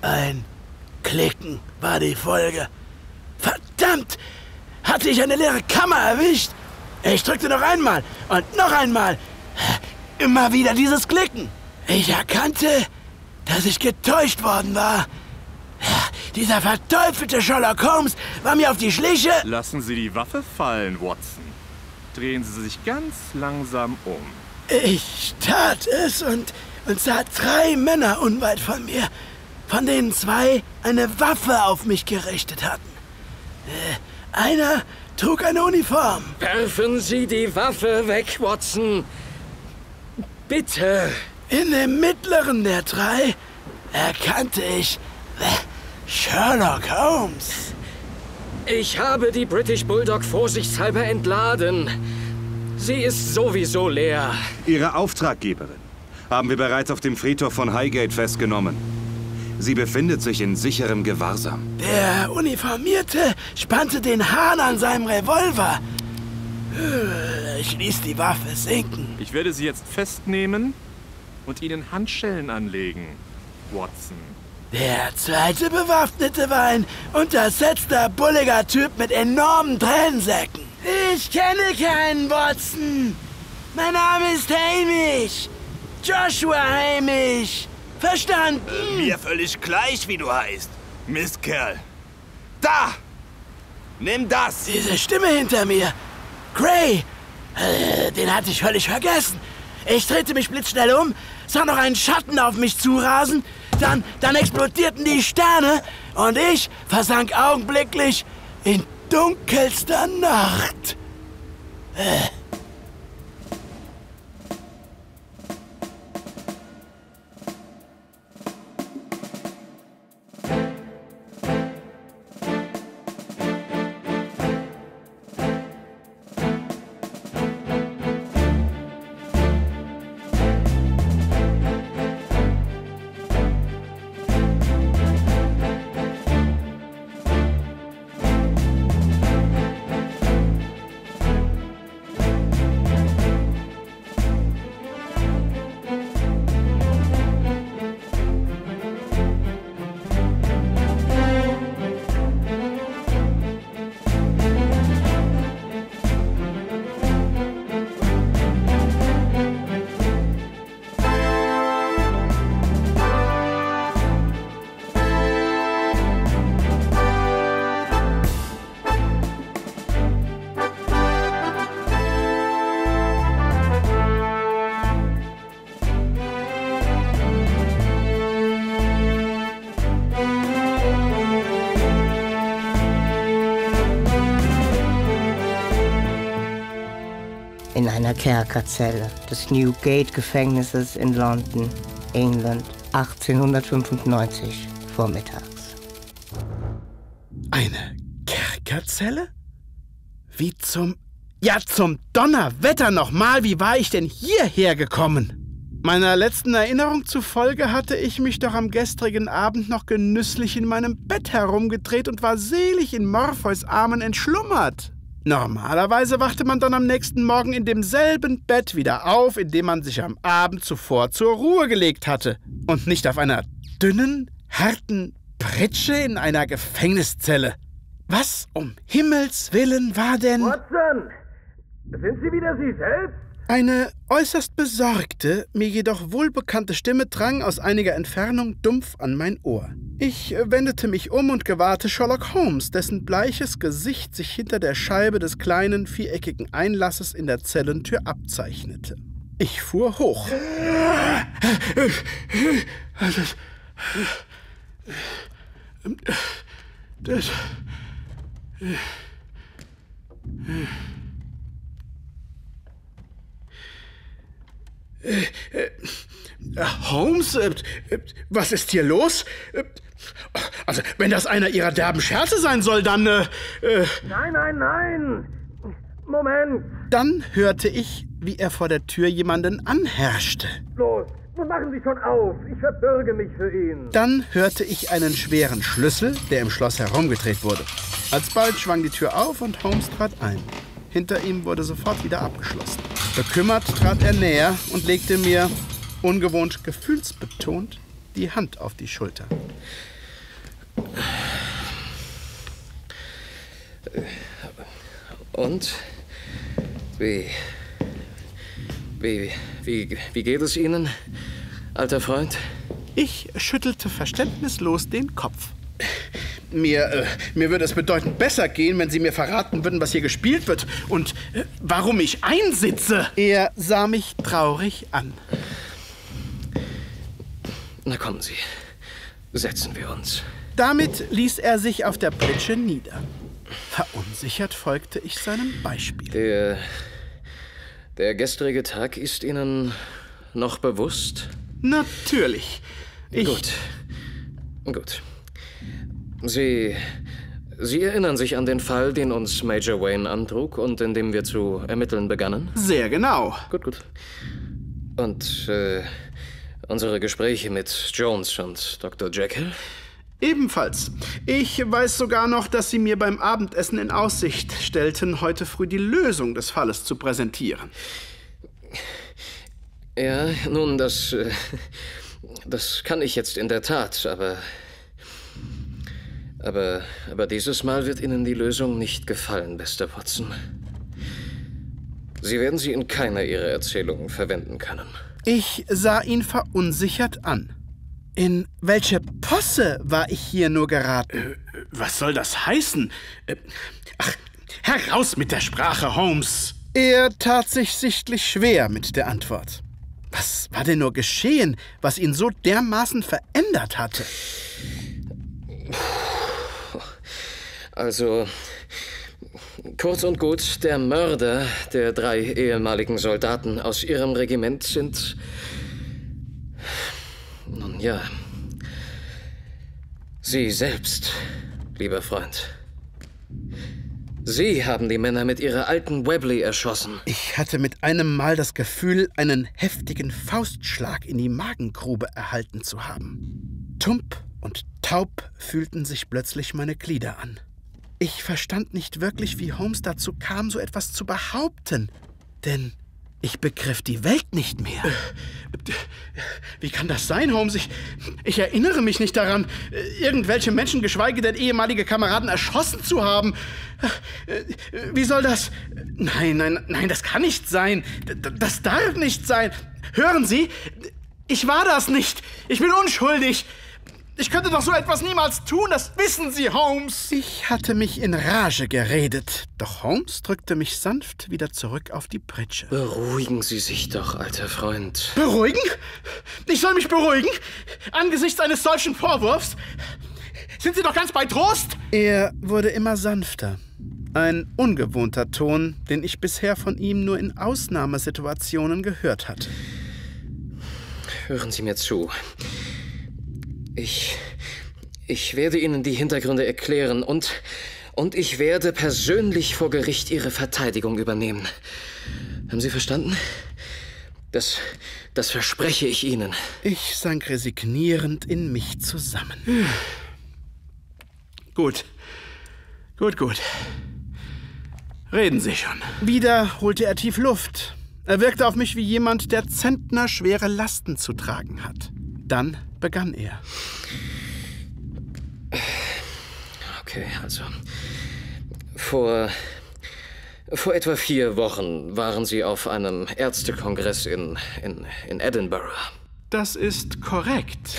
Ein Klicken war die Folge. Verdammt! Hatte ich eine leere Kammer erwischt? Ich drückte noch einmal und noch einmal. Immer wieder dieses Klicken. Ich erkannte, dass ich getäuscht worden war. Dieser verteufelte Sherlock Holmes war mir auf die Schliche. Lassen Sie die Waffe fallen, Watson. Drehen Sie sich ganz langsam um. Ich tat es und, und sah drei Männer unweit von mir, von denen zwei eine Waffe auf mich gerichtet hatten. Äh, einer trug eine Uniform. Werfen Sie die Waffe weg, Watson. Bitte. In dem mittleren der drei erkannte ich äh, Sherlock Holmes. Ich habe die British Bulldog vorsichtshalber entladen. Sie ist sowieso leer. Ihre Auftraggeberin haben wir bereits auf dem Friedhof von Highgate festgenommen. Sie befindet sich in sicherem Gewahrsam. Der Uniformierte spannte den Hahn an seinem Revolver. Äh, Ich ließ die Waffe sinken. Ich werde Sie jetzt festnehmen und Ihnen Handschellen anlegen, Watson. Der zweite Bewaffnete war ein untersetzter, bulliger Typ mit enormen Tränensäcken. Ich kenne keinen Watson. Mein Name ist Hamish. Joshua Hamish. Verstanden? Mir völlig gleich, wie du heißt. Mistkerl. Da! Nimm das! Diese Stimme hinter mir. Gray. Äh, den hatte ich völlig vergessen. Ich drehte mich blitzschnell um, sah noch einen Schatten auf mich zurasen. Dann, dann explodierten die Sterne und ich versank augenblicklich in dunkelster Nacht. Äh. Kerkerzelle des Newgate-Gefängnisses in London, England, 1895 vormittags. Eine Kerkerzelle? Wie zum... Ja, zum Donnerwetter nochmal, wie war ich denn hierher gekommen? Meiner letzten Erinnerung zufolge hatte ich mich doch am gestrigen Abend noch genüsslich in meinem Bett herumgedreht und war selig in Morpheus Armen entschlummert. Normalerweise wachte man dann am nächsten Morgen in demselben Bett wieder auf, in dem man sich am Abend zuvor zur Ruhe gelegt hatte, und nicht auf einer dünnen, harten Pritsche in einer Gefängniszelle. Was um Himmels willen war denn... Watson, sind Sie wieder Sie selbst? Eine äußerst besorgte, mir jedoch wohlbekannte Stimme drang aus einiger Entfernung dumpf an mein Ohr. Ich wendete mich um und gewahrte Sherlock Holmes, dessen bleiches Gesicht sich hinter der Scheibe des kleinen, viereckigen Einlasses in der Zellentür abzeichnete. Ich fuhr hoch. Das, das, Äh, Holmes, äh, was ist hier los? Also, wenn das einer Ihrer derben Scherze sein soll, dann. Äh, nein, nein, nein! Moment! Dann hörte ich, wie er vor der Tür jemanden anherrschte. Los, nun machen Sie schon auf. Ich verbürge mich für ihn. Dann hörte ich einen schweren Schlüssel, der im Schloss herumgedreht wurde. Alsbald schwang die Tür auf und Holmes trat ein. Hinter ihm wurde sofort wieder abgeschlossen. Bekümmert trat er näher und legte mir, ungewohnt gefühlsbetont, die Hand auf die Schulter. Und? Wie. Wie, wie, wie geht es Ihnen, alter Freund? Ich schüttelte verständnislos den Kopf. Mir, äh, mir würde es bedeutend besser gehen, wenn Sie mir verraten würden, was hier gespielt wird und äh, warum ich einsitze. Er sah mich traurig an. Na kommen Sie, setzen wir uns. Damit ließ er sich auf der Pritsche nieder. Verunsichert folgte ich seinem Beispiel. Der, der gestrige Tag ist Ihnen noch bewusst? Natürlich. Ich Gut. Gut. Sie. Sie erinnern sich an den Fall, den uns Major Wayne antrug und in dem wir zu ermitteln begannen? Sehr genau. Gut, gut. Und äh, unsere Gespräche mit Jones und Dr. Jekyll? Ebenfalls. Ich weiß sogar noch, dass Sie mir beim Abendessen in Aussicht stellten, heute früh die Lösung des Falles zu präsentieren. Ja, nun, das. Äh, das kann ich jetzt in der Tat, aber aber, aber dieses Mal wird Ihnen die Lösung nicht gefallen, bester Watson. Sie werden sie in keiner Ihrer Erzählungen verwenden können. Ich sah ihn verunsichert an. In welche Posse war ich hier nur geraten? Äh, was soll das heißen? Äh, ach, heraus mit der Sprache, Holmes! Er tat sich sichtlich schwer mit der Antwort. Was war denn nur geschehen, was ihn so dermaßen verändert hatte? Also, kurz und gut, der Mörder der drei ehemaligen Soldaten aus ihrem Regiment sind. Nun ja. Sie selbst, lieber Freund. Sie haben die Männer mit ihrer alten Webley erschossen. Ich hatte mit einem Mal das Gefühl, einen heftigen Faustschlag in die Magengrube erhalten zu haben. Tump und taub fühlten sich plötzlich meine Glieder an. Ich verstand nicht wirklich, wie Holmes dazu kam, so etwas zu behaupten. Denn ich begriff die Welt nicht mehr. Wie kann das sein, Holmes? Ich, ich erinnere mich nicht daran, irgendwelche Menschen, geschweige denn ehemalige Kameraden, erschossen zu haben. Wie soll das? Nein, nein, nein, das kann nicht sein. Das darf nicht sein. Hören Sie, ich war das nicht. Ich bin unschuldig. Ich könnte doch so etwas niemals tun, das wissen Sie, Holmes. Ich hatte mich in Rage geredet, doch Holmes drückte mich sanft wieder zurück auf die Pritsche. Beruhigen Sie sich doch, alter Freund. Beruhigen? Ich soll mich beruhigen? Angesichts eines solchen Vorwurfs? Sind Sie doch ganz bei Trost? Er wurde immer sanfter. Ein ungewohnter Ton, den ich bisher von ihm nur in Ausnahmesituationen gehört hatte. Hören Sie mir zu. Ich. Ich werde Ihnen die Hintergründe erklären und. Und ich werde persönlich vor Gericht Ihre Verteidigung übernehmen. Haben Sie verstanden? Das, das verspreche ich Ihnen. Ich sank resignierend in mich zusammen. Gut. Gut, gut. Reden Sie schon. Wieder holte er tief Luft. Er wirkte auf mich wie jemand, der zentnerschwere Lasten zu tragen hat. Dann begann er. Okay, also. Vor. Vor etwa vier Wochen waren Sie auf einem Ärztekongress in, in, in Edinburgh. Das ist korrekt.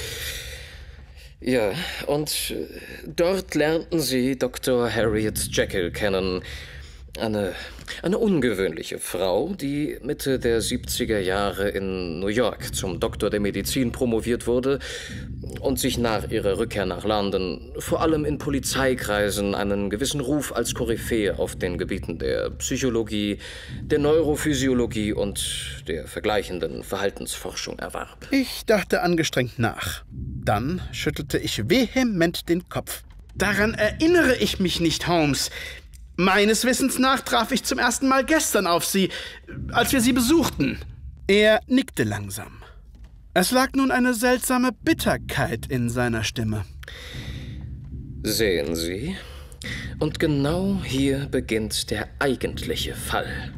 Ja, und äh, dort lernten Sie Dr. Harriet Jekyll kennen, eine, eine ungewöhnliche Frau, die Mitte der 70er Jahre in New York zum Doktor der Medizin promoviert wurde und sich nach ihrer Rückkehr nach London vor allem in Polizeikreisen einen gewissen Ruf als Koryphäe auf den Gebieten der Psychologie, der Neurophysiologie und der vergleichenden Verhaltensforschung erwarb. Ich dachte angestrengt nach. Dann schüttelte ich vehement den Kopf. Daran erinnere ich mich nicht, Holmes. Meines Wissens nach traf ich zum ersten Mal gestern auf Sie, als wir Sie besuchten. Er nickte langsam. Es lag nun eine seltsame Bitterkeit in seiner Stimme. Sehen Sie? Und genau hier beginnt der eigentliche Fall.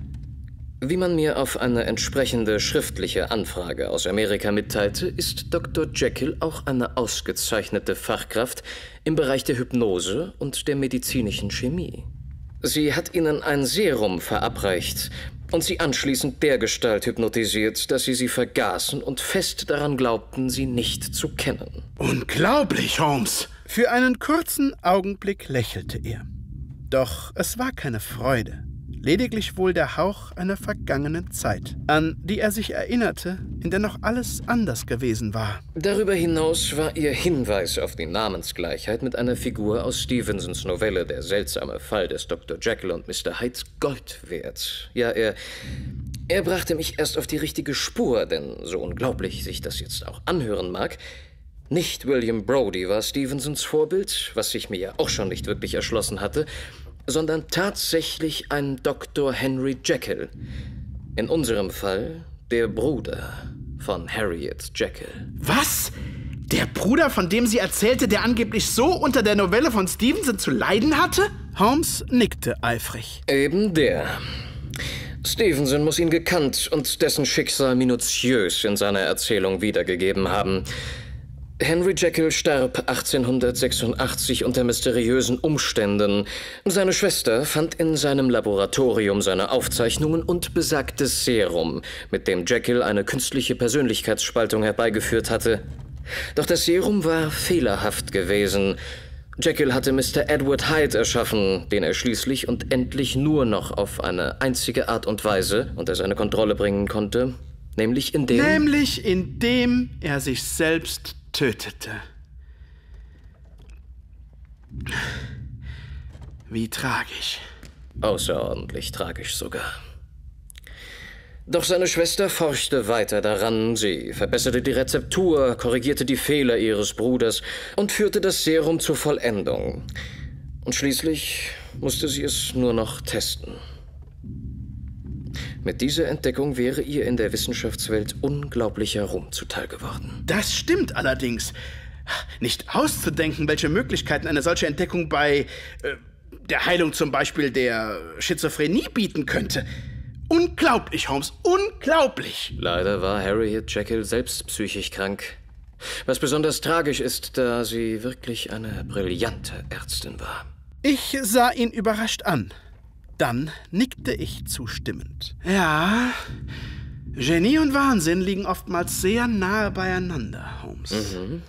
Wie man mir auf eine entsprechende schriftliche Anfrage aus Amerika mitteilte, ist Dr. Jekyll auch eine ausgezeichnete Fachkraft im Bereich der Hypnose und der medizinischen Chemie. Sie hat ihnen ein Serum verabreicht und sie anschließend dergestalt hypnotisiert, dass sie sie vergaßen und fest daran glaubten, sie nicht zu kennen. Unglaublich, Holmes! Für einen kurzen Augenblick lächelte er. Doch es war keine Freude lediglich wohl der Hauch einer vergangenen Zeit, an die er sich erinnerte, in der noch alles anders gewesen war. Darüber hinaus war ihr Hinweis auf die Namensgleichheit mit einer Figur aus Stevensons Novelle Der seltsame Fall des Dr. Jekyll und Mr. Hyde Gold wert. Ja, er. Er brachte mich erst auf die richtige Spur, denn so unglaublich sich das jetzt auch anhören mag, nicht William Brody war Stevensons Vorbild, was sich mir ja auch schon nicht wirklich erschlossen hatte, sondern tatsächlich ein Dr. Henry Jekyll. In unserem Fall der Bruder von Harriet Jekyll. Was? Der Bruder, von dem sie erzählte, der angeblich so unter der Novelle von Stevenson zu leiden hatte? Holmes nickte eifrig. Eben der. Stevenson muss ihn gekannt und dessen Schicksal minutiös in seiner Erzählung wiedergegeben haben. Henry Jekyll starb 1886 unter mysteriösen Umständen. Seine Schwester fand in seinem Laboratorium seine Aufzeichnungen und besagtes Serum, mit dem Jekyll eine künstliche Persönlichkeitsspaltung herbeigeführt hatte. Doch das Serum war fehlerhaft gewesen. Jekyll hatte Mr. Edward Hyde erschaffen, den er schließlich und endlich nur noch auf eine einzige Art und Weise unter seine Kontrolle bringen konnte, nämlich indem... Nämlich indem er sich selbst tötete. Wie tragisch. Außerordentlich tragisch sogar. Doch seine Schwester forschte weiter daran, sie verbesserte die Rezeptur, korrigierte die Fehler ihres Bruders und führte das Serum zur Vollendung. Und schließlich musste sie es nur noch testen. Mit dieser Entdeckung wäre ihr in der Wissenschaftswelt unglaublicher Ruhm zuteil geworden. Das stimmt allerdings. Nicht auszudenken, welche Möglichkeiten eine solche Entdeckung bei äh, der Heilung zum Beispiel der Schizophrenie bieten könnte. Unglaublich, Holmes, unglaublich. Leider war Harriet Jekyll selbst psychisch krank. Was besonders tragisch ist, da sie wirklich eine brillante Ärztin war. Ich sah ihn überrascht an. Dann nickte ich zustimmend. Ja, Genie und Wahnsinn liegen oftmals sehr nahe beieinander, Holmes. Mhm.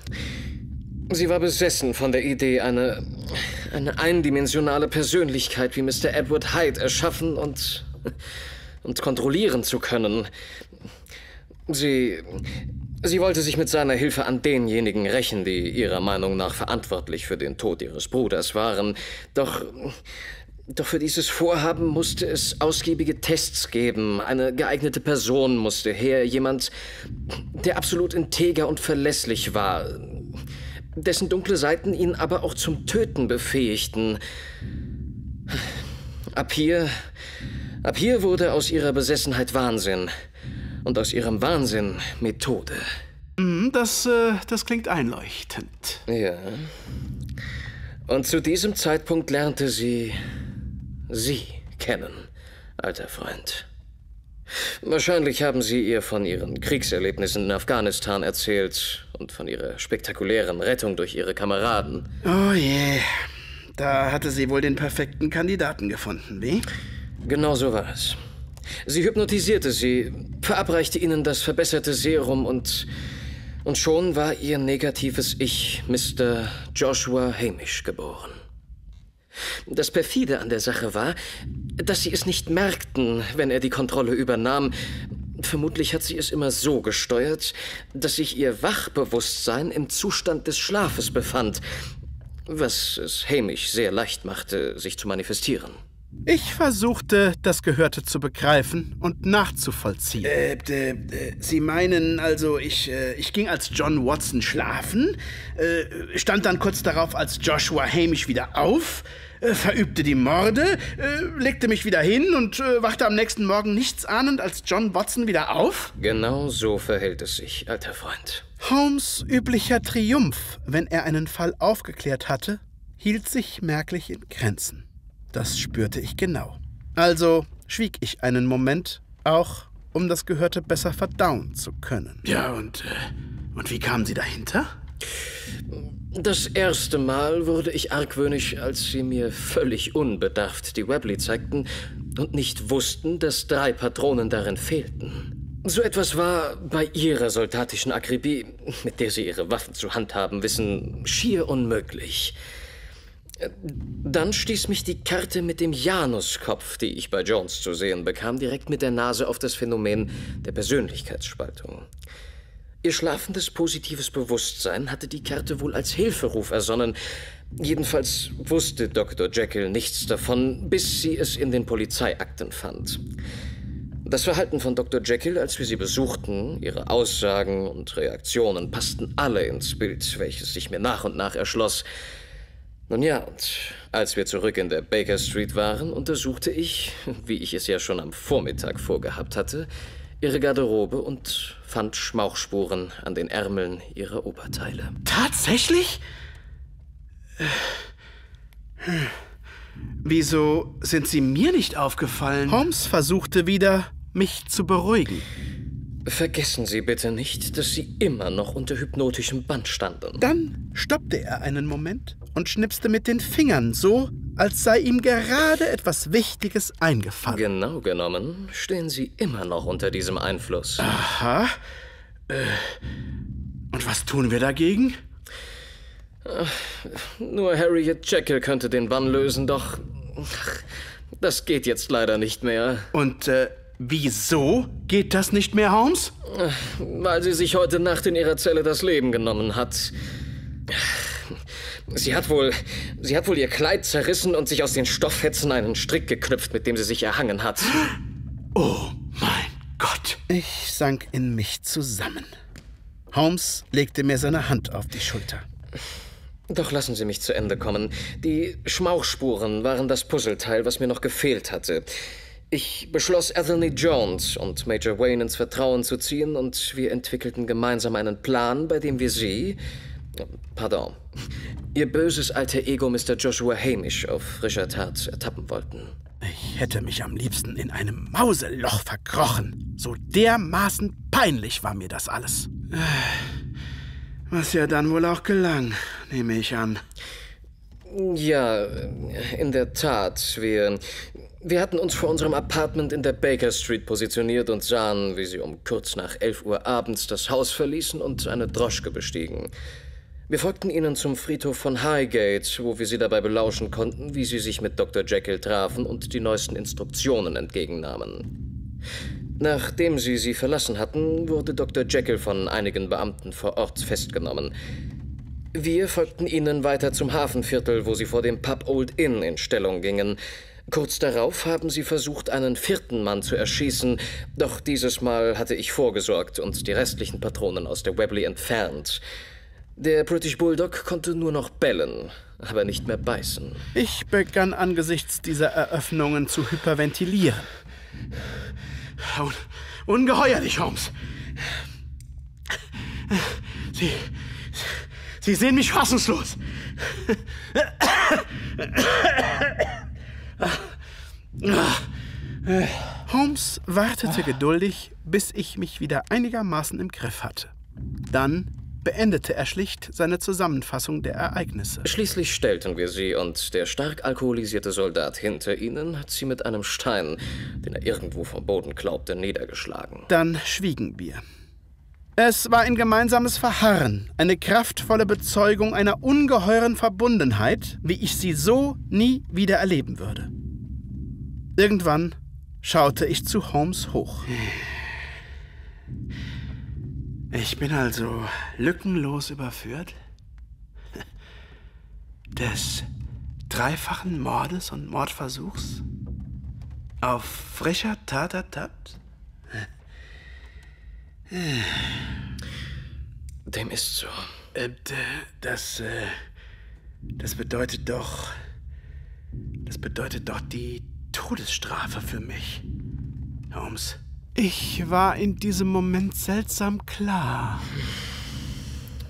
Sie war besessen von der Idee, eine, eine eindimensionale Persönlichkeit wie Mr. Edward Hyde erschaffen und, und kontrollieren zu können. Sie, sie wollte sich mit seiner Hilfe an denjenigen rächen, die ihrer Meinung nach verantwortlich für den Tod ihres Bruders waren. Doch Doch für dieses Vorhaben musste es ausgiebige Tests geben. Eine geeignete Person musste her. Jemand, der absolut integer und verlässlich war. Dessen dunkle Seiten ihn aber auch zum Töten befähigten. Ab hier. Ab hier wurde aus ihrer Besessenheit Wahnsinn. Und aus ihrem Wahnsinn Methode. Mhm, Das, äh, das klingt einleuchtend. Ja. Und zu diesem Zeitpunkt lernte sie Sie kennen, alter Freund. Wahrscheinlich haben Sie ihr von Ihren Kriegserlebnissen in Afghanistan erzählt und von Ihrer spektakulären Rettung durch Ihre Kameraden. Oh je. Da hatte sie wohl den perfekten Kandidaten gefunden, wie? Genau so war es. Sie hypnotisierte sie, verabreichte ihnen das verbesserte Serum und. Und schon war ihr negatives Ich, Mr. Joshua Hamish, geboren. Das perfide an der Sache war, dass sie es nicht merkten, wenn er die Kontrolle übernahm. Vermutlich hat sie es immer so gesteuert, dass sich ihr Wachbewusstsein im Zustand des Schlafes befand, was es Hamish sehr leicht machte, sich zu manifestieren. Ich versuchte, das Gehörte zu begreifen und nachzuvollziehen. Äh, äh, äh, Sie meinen also, ich, äh, ich ging als John Watson schlafen, äh, stand dann kurz darauf als Joshua Hamish wieder auf, äh, verübte die Morde, äh, legte mich wieder hin und äh, wachte am nächsten Morgen nichts ahnend als John Watson wieder auf? Genau so verhält es sich, alter Freund. Holmes' üblicher Triumph, wenn er einen Fall aufgeklärt hatte, hielt sich merklich in Grenzen. Das spürte ich genau. Also schwieg ich einen Moment, auch um das Gehörte besser verdauen zu können. Ja, und, äh, und wie kamen Sie dahinter? Das erste Mal wurde ich argwöhnisch, als sie mir völlig unbedarft die Webley zeigten und nicht wussten, dass drei Patronen darin fehlten. So etwas war bei ihrer soldatischen Akribie, mit der sie ihre Waffen zu handhaben wissen, schier unmöglich. Dann stieß mich die Karte mit dem Januskopf, die ich bei Jones zu sehen bekam, direkt mit der Nase auf das Phänomen der Persönlichkeitsspaltung. Ihr schlafendes positives Bewusstsein hatte die Karte wohl als Hilferuf ersonnen. Jedenfalls wusste Dr. Jekyll nichts davon, bis sie es in den Polizeiakten fand. Das Verhalten von Dr. Jekyll, als wir sie besuchten, ihre Aussagen und Reaktionen passten alle ins Bild, welches sich mir nach und nach erschloss. Nun ja, und als wir zurück in der Baker Street waren, untersuchte ich, wie ich es ja schon am Vormittag vorgehabt hatte, ihre Garderobe und fand Schmauchspuren an den Ärmeln ihrer Oberteile. Tatsächlich? Wieso sind Sie mir nicht aufgefallen? Holmes versuchte wieder, mich zu beruhigen. Vergessen Sie bitte nicht, dass Sie immer noch unter hypnotischem Band standen. Dann stoppte er einen Moment und schnipste mit den Fingern, so als sei ihm gerade etwas Wichtiges eingefallen. Genau genommen stehen Sie immer noch unter diesem Einfluss. Aha. Äh, und was tun wir dagegen? Ach, nur Harriet Jekyll könnte den Bann lösen, doch ach, das geht jetzt leider nicht mehr. Und äh, wieso geht das nicht mehr, Holmes? Weil sie sich heute Nacht in ihrer Zelle das Leben genommen hat. Sie hat wohl, sie hat wohl ihr Kleid zerrissen und sich aus den Stofffetzen einen Strick geknüpft, mit dem sie sich erhangen hat. Oh mein Gott. Ich sank in mich zusammen. Holmes legte mir seine Hand auf die Schulter. Doch lassen Sie mich zu Ende kommen. Die Schmauchspuren waren das Puzzleteil, was mir noch gefehlt hatte. Ich beschloss, Anthony Jones und Major Wayne ins Vertrauen zu ziehen und wir entwickelten gemeinsam einen Plan, bei dem wir Sie, pardon, Ihr böses alter Ego Mr. Joshua Hamish auf frischer Tat ertappen wollten. Ich hätte mich am liebsten in einem Mauseloch verkrochen. So dermaßen peinlich war mir das alles. Was ja dann wohl auch gelang, nehme ich an. Ja, in der Tat. Wir, wir hatten uns vor unserem Apartment in der Baker Street positioniert und sahen, wie sie um kurz nach 11 Uhr abends das Haus verließen und eine Droschke bestiegen. Wir folgten ihnen zum Friedhof von Highgate, wo wir sie dabei belauschen konnten, wie sie sich mit Dr. Jekyll trafen und die neuesten Instruktionen entgegennahmen. Nachdem sie sie verlassen hatten, wurde Dr. Jekyll von einigen Beamten vor Ort festgenommen. Wir folgten ihnen weiter zum Hafenviertel, wo sie vor dem Pub Old Inn in Stellung gingen. Kurz darauf haben sie versucht, einen vierten Mann zu erschießen, doch dieses Mal hatte ich vorgesorgt und die restlichen Patronen aus der Webley entfernt. Der British Bulldog konnte nur noch bellen, aber nicht mehr beißen. Ich begann angesichts dieser Eröffnungen zu hyperventilieren. Un ungeheuerlich, Holmes. Sie, Sie sehen mich fassungslos. Holmes wartete geduldig, bis ich mich wieder einigermaßen im Griff hatte. Dann beendete er schlicht seine Zusammenfassung der Ereignisse. Schließlich stellten wir sie und der stark alkoholisierte Soldat hinter ihnen hat sie mit einem Stein, den er irgendwo vom Boden glaubte, niedergeschlagen. Dann schwiegen wir. Es war ein gemeinsames Verharren, eine kraftvolle Bezeugung einer ungeheuren Verbundenheit, wie ich sie so nie wieder erleben würde. Irgendwann schaute ich zu Holmes hoch. Ich bin also lückenlos überführt? Des dreifachen Mordes und Mordversuchs? Auf frischer Tat Dem ist so. Äh, das, äh, das bedeutet doch, das bedeutet doch die Todesstrafe für mich, Holmes. Ich war in diesem Moment seltsam klar.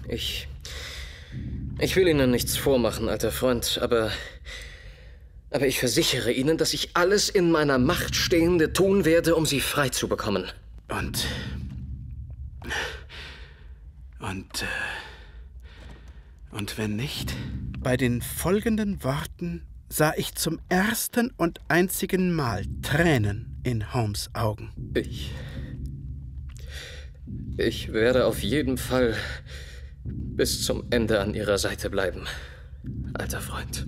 Ich. Ich will Ihnen nichts vormachen, alter Freund, aber. Aber ich versichere Ihnen, dass ich alles in meiner Macht Stehende tun werde, um Sie frei zu bekommen. Und. Und. Äh, und wenn nicht? Bei den folgenden Worten sah ich zum ersten und einzigen Mal Tränen in Holmes Augen. Ich. Ich werde auf jeden Fall bis zum Ende an Ihrer Seite bleiben, alter Freund.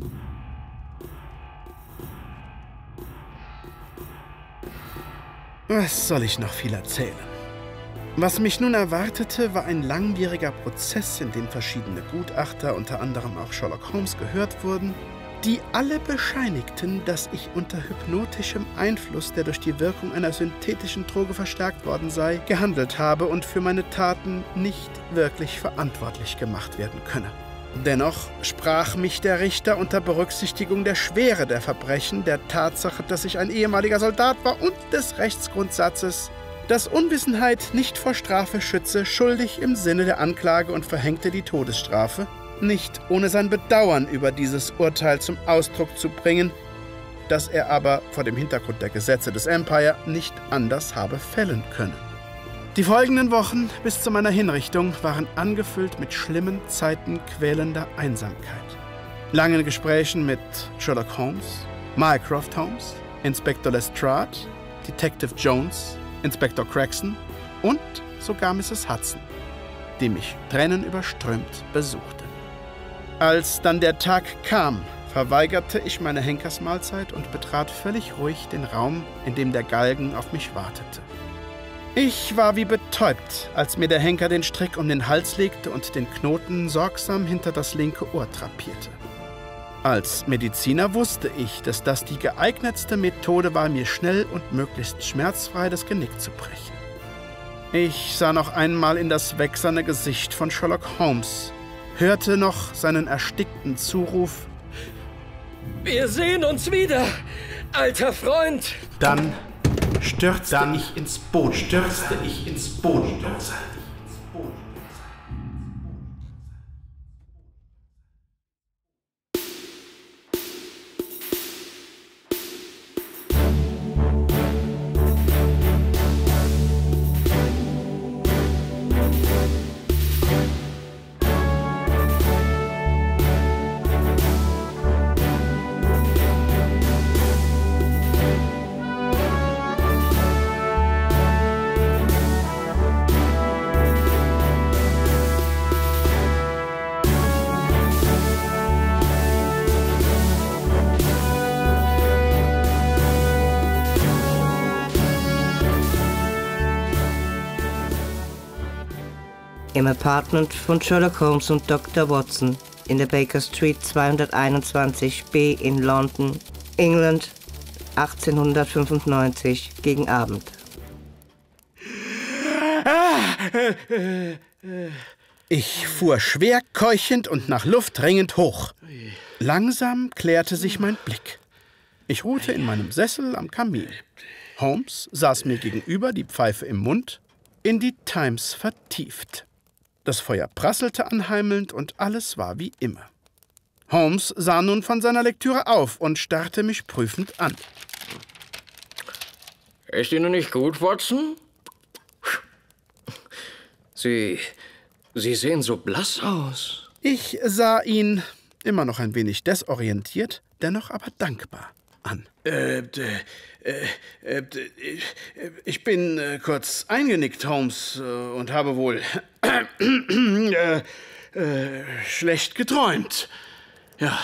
Was soll ich noch viel erzählen? Was mich nun erwartete, war ein langwieriger Prozess, in dem verschiedene Gutachter, unter anderem auch Sherlock Holmes, gehört wurden die alle bescheinigten, dass ich unter hypnotischem Einfluss, der durch die Wirkung einer synthetischen Droge verstärkt worden sei, gehandelt habe und für meine Taten nicht wirklich verantwortlich gemacht werden könne. Dennoch sprach mich der Richter unter Berücksichtigung der Schwere der Verbrechen, der Tatsache, dass ich ein ehemaliger Soldat war und des Rechtsgrundsatzes, dass Unwissenheit nicht vor Strafe schütze, schuldig im Sinne der Anklage und verhängte die Todesstrafe, nicht ohne sein Bedauern über dieses Urteil zum Ausdruck zu bringen, das er aber vor dem Hintergrund der Gesetze des Empire nicht anders habe fällen können. Die folgenden Wochen bis zu meiner Hinrichtung waren angefüllt mit schlimmen Zeiten quälender Einsamkeit. Langen Gesprächen mit Sherlock Holmes, Mycroft Holmes, Inspektor Lestrade, Detective Jones, Inspektor Craxton und sogar Mrs. Hudson, die mich tränenüberströmt besuchte. Als dann der Tag kam, verweigerte ich meine Henkersmahlzeit und betrat völlig ruhig den Raum, in dem der Galgen auf mich wartete. Ich war wie betäubt, als mir der Henker den Strick um den Hals legte und den Knoten sorgsam hinter das linke Ohr drapierte. Als Mediziner wusste ich, dass das die geeignetste Methode war, mir schnell und möglichst schmerzfrei das Genick zu brechen. Ich sah noch einmal in das wächserne Gesicht von Sherlock Holmes, hörte noch seinen erstickten Zuruf. Wir sehen uns wieder, alter Freund. Dann stürzte Dann ich ins Boot, stürzte ich ins Bodenlose. Im Apartment von Sherlock Holmes und Dr. Watson in der Baker Street 221b in London, England, 1895 gegen Abend. Ich fuhr schwer keuchend und nach Luft drängend hoch. Langsam klärte sich mein Blick. Ich ruhte in meinem Sessel am Kamin. Holmes saß mir gegenüber, die Pfeife im Mund, in die Times vertieft. Das Feuer prasselte anheimelnd und alles war wie immer. Holmes sah nun von seiner Lektüre auf und starrte mich prüfend an. Ist Ihnen nicht gut, Watson? Sie. Sie sehen so blass aus. Ich sah ihn, immer noch ein wenig desorientiert, dennoch aber dankbar, an. Äh, äh, äh, ich bin äh, kurz eingenickt, Holmes, äh, und habe wohl äh, schlecht geträumt. Ja.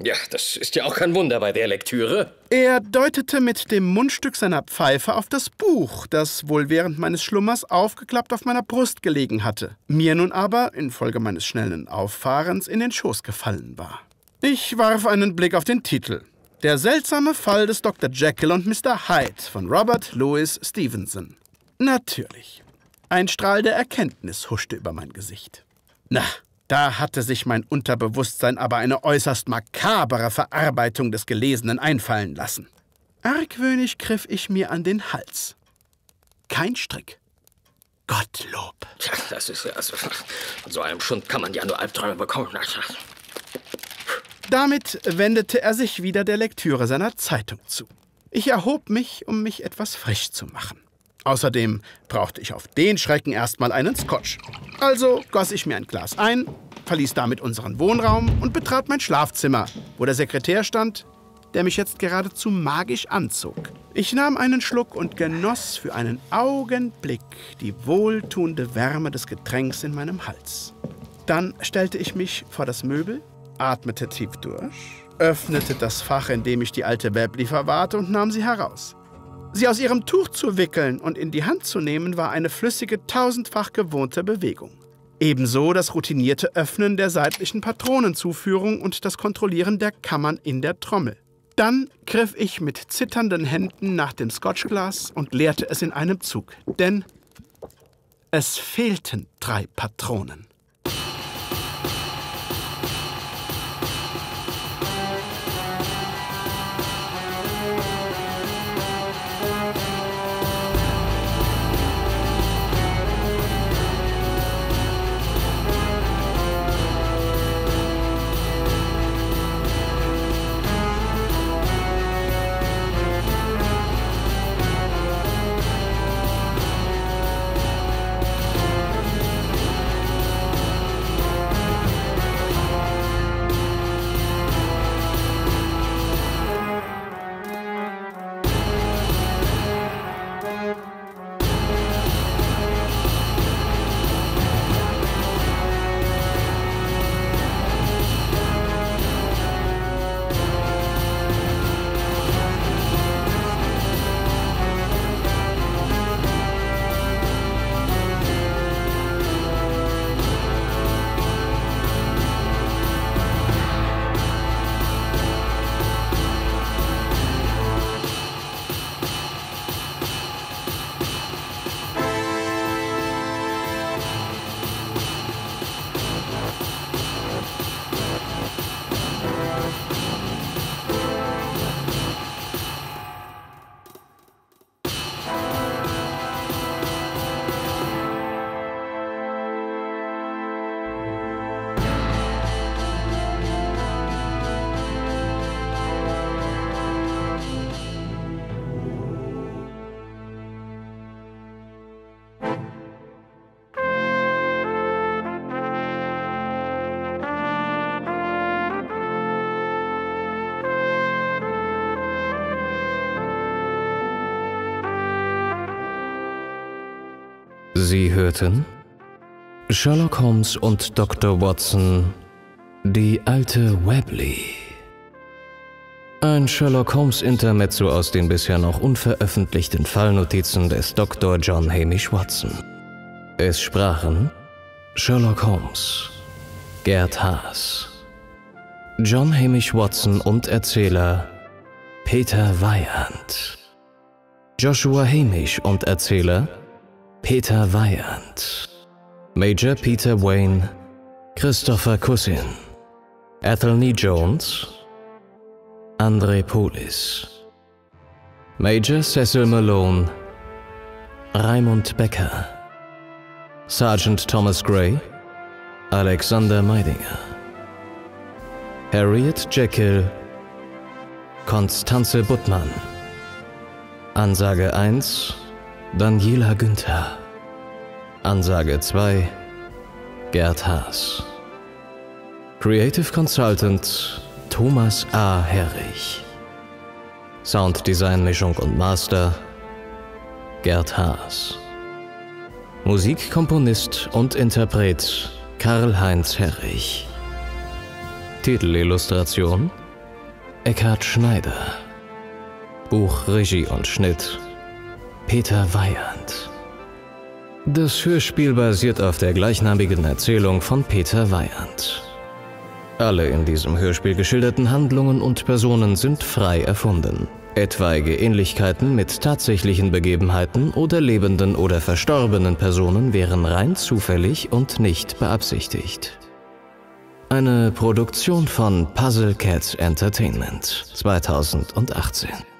Ja, das ist ja auch kein Wunder bei der Lektüre. Er deutete mit dem Mundstück seiner Pfeife auf das Buch, das wohl während meines Schlummers aufgeklappt auf meiner Brust gelegen hatte, mir nun aber, infolge meines schnellen Auffahrens, in den Schoß gefallen war. Ich warf einen Blick auf den Titel. Der seltsame Fall des Dr. Jekyll und Mr. Hyde von Robert Louis Stevenson. Natürlich. Ein Strahl der Erkenntnis huschte über mein Gesicht. Na, da hatte sich mein Unterbewusstsein aber eine äußerst makabere Verarbeitung des Gelesenen einfallen lassen. Argwöhnig griff ich mir an den Hals. Kein Strick. Gottlob. Tja, das ist ja. Also, von so einem Schund kann man ja nur Albträume bekommen. Damit wendete er sich wieder der Lektüre seiner Zeitung zu. Ich erhob mich, um mich etwas frisch zu machen. Außerdem brauchte ich auf den Schrecken erstmal einen Scotch. Also goss ich mir ein Glas ein, verließ damit unseren Wohnraum und betrat mein Schlafzimmer, wo der Sekretär stand, der mich jetzt geradezu magisch anzog. Ich nahm einen Schluck und genoss für einen Augenblick die wohltuende Wärme des Getränks in meinem Hals. Dann stellte ich mich vor das Möbel, atmete tief durch, öffnete das Fach, in dem ich die alte Webley verwahrte und nahm sie heraus. Sie aus ihrem Tuch zu wickeln und in die Hand zu nehmen, war eine flüssige, tausendfach gewohnte Bewegung. Ebenso das routinierte Öffnen der seitlichen Patronenzuführung und das Kontrollieren der Kammern in der Trommel. Dann griff ich mit zitternden Händen nach dem Scotchglas und leerte es in einem Zug, denn es fehlten drei Patronen. Sie hörten Sherlock Holmes und Dr. Watson, die alte Webley. Ein Sherlock Holmes Intermezzo aus den bisher noch unveröffentlichten Fallnotizen des Dr. John Hamish Watson. Es sprachen Sherlock Holmes, Gerd Haas, John Hamish Watson und Erzähler Peter Weyand. Joshua Hamish und Erzähler Peter Weyand. Major Peter Wayne, Christopher Cousin, Athelney Jones, André Polis, Major Cecil Malone, Raimund Becker, Sergeant Thomas Gray, Alexander Meidinger, Harriet Jekyll, Konstanze Buttmann, Ansage 1, Daniela Günther. Ansage 2 Gerd Haas. Creative Consultant Thomas A. Herrich. Sounddesign, Mischung und Master Gerd Haas. Musikkomponist und Interpret Karl-Heinz Herrich. Titelillustration Eckhard Schneider. Buch, Regie und Schnitt Peter Weyand das Hörspiel basiert auf der gleichnamigen Erzählung von Peter Weyand. Alle in diesem Hörspiel geschilderten Handlungen und Personen sind frei erfunden. Etwaige Ähnlichkeiten mit tatsächlichen Begebenheiten oder lebenden oder verstorbenen Personen wären rein zufällig und nicht beabsichtigt. Eine Produktion von Puzzle Cat Entertainment 2018.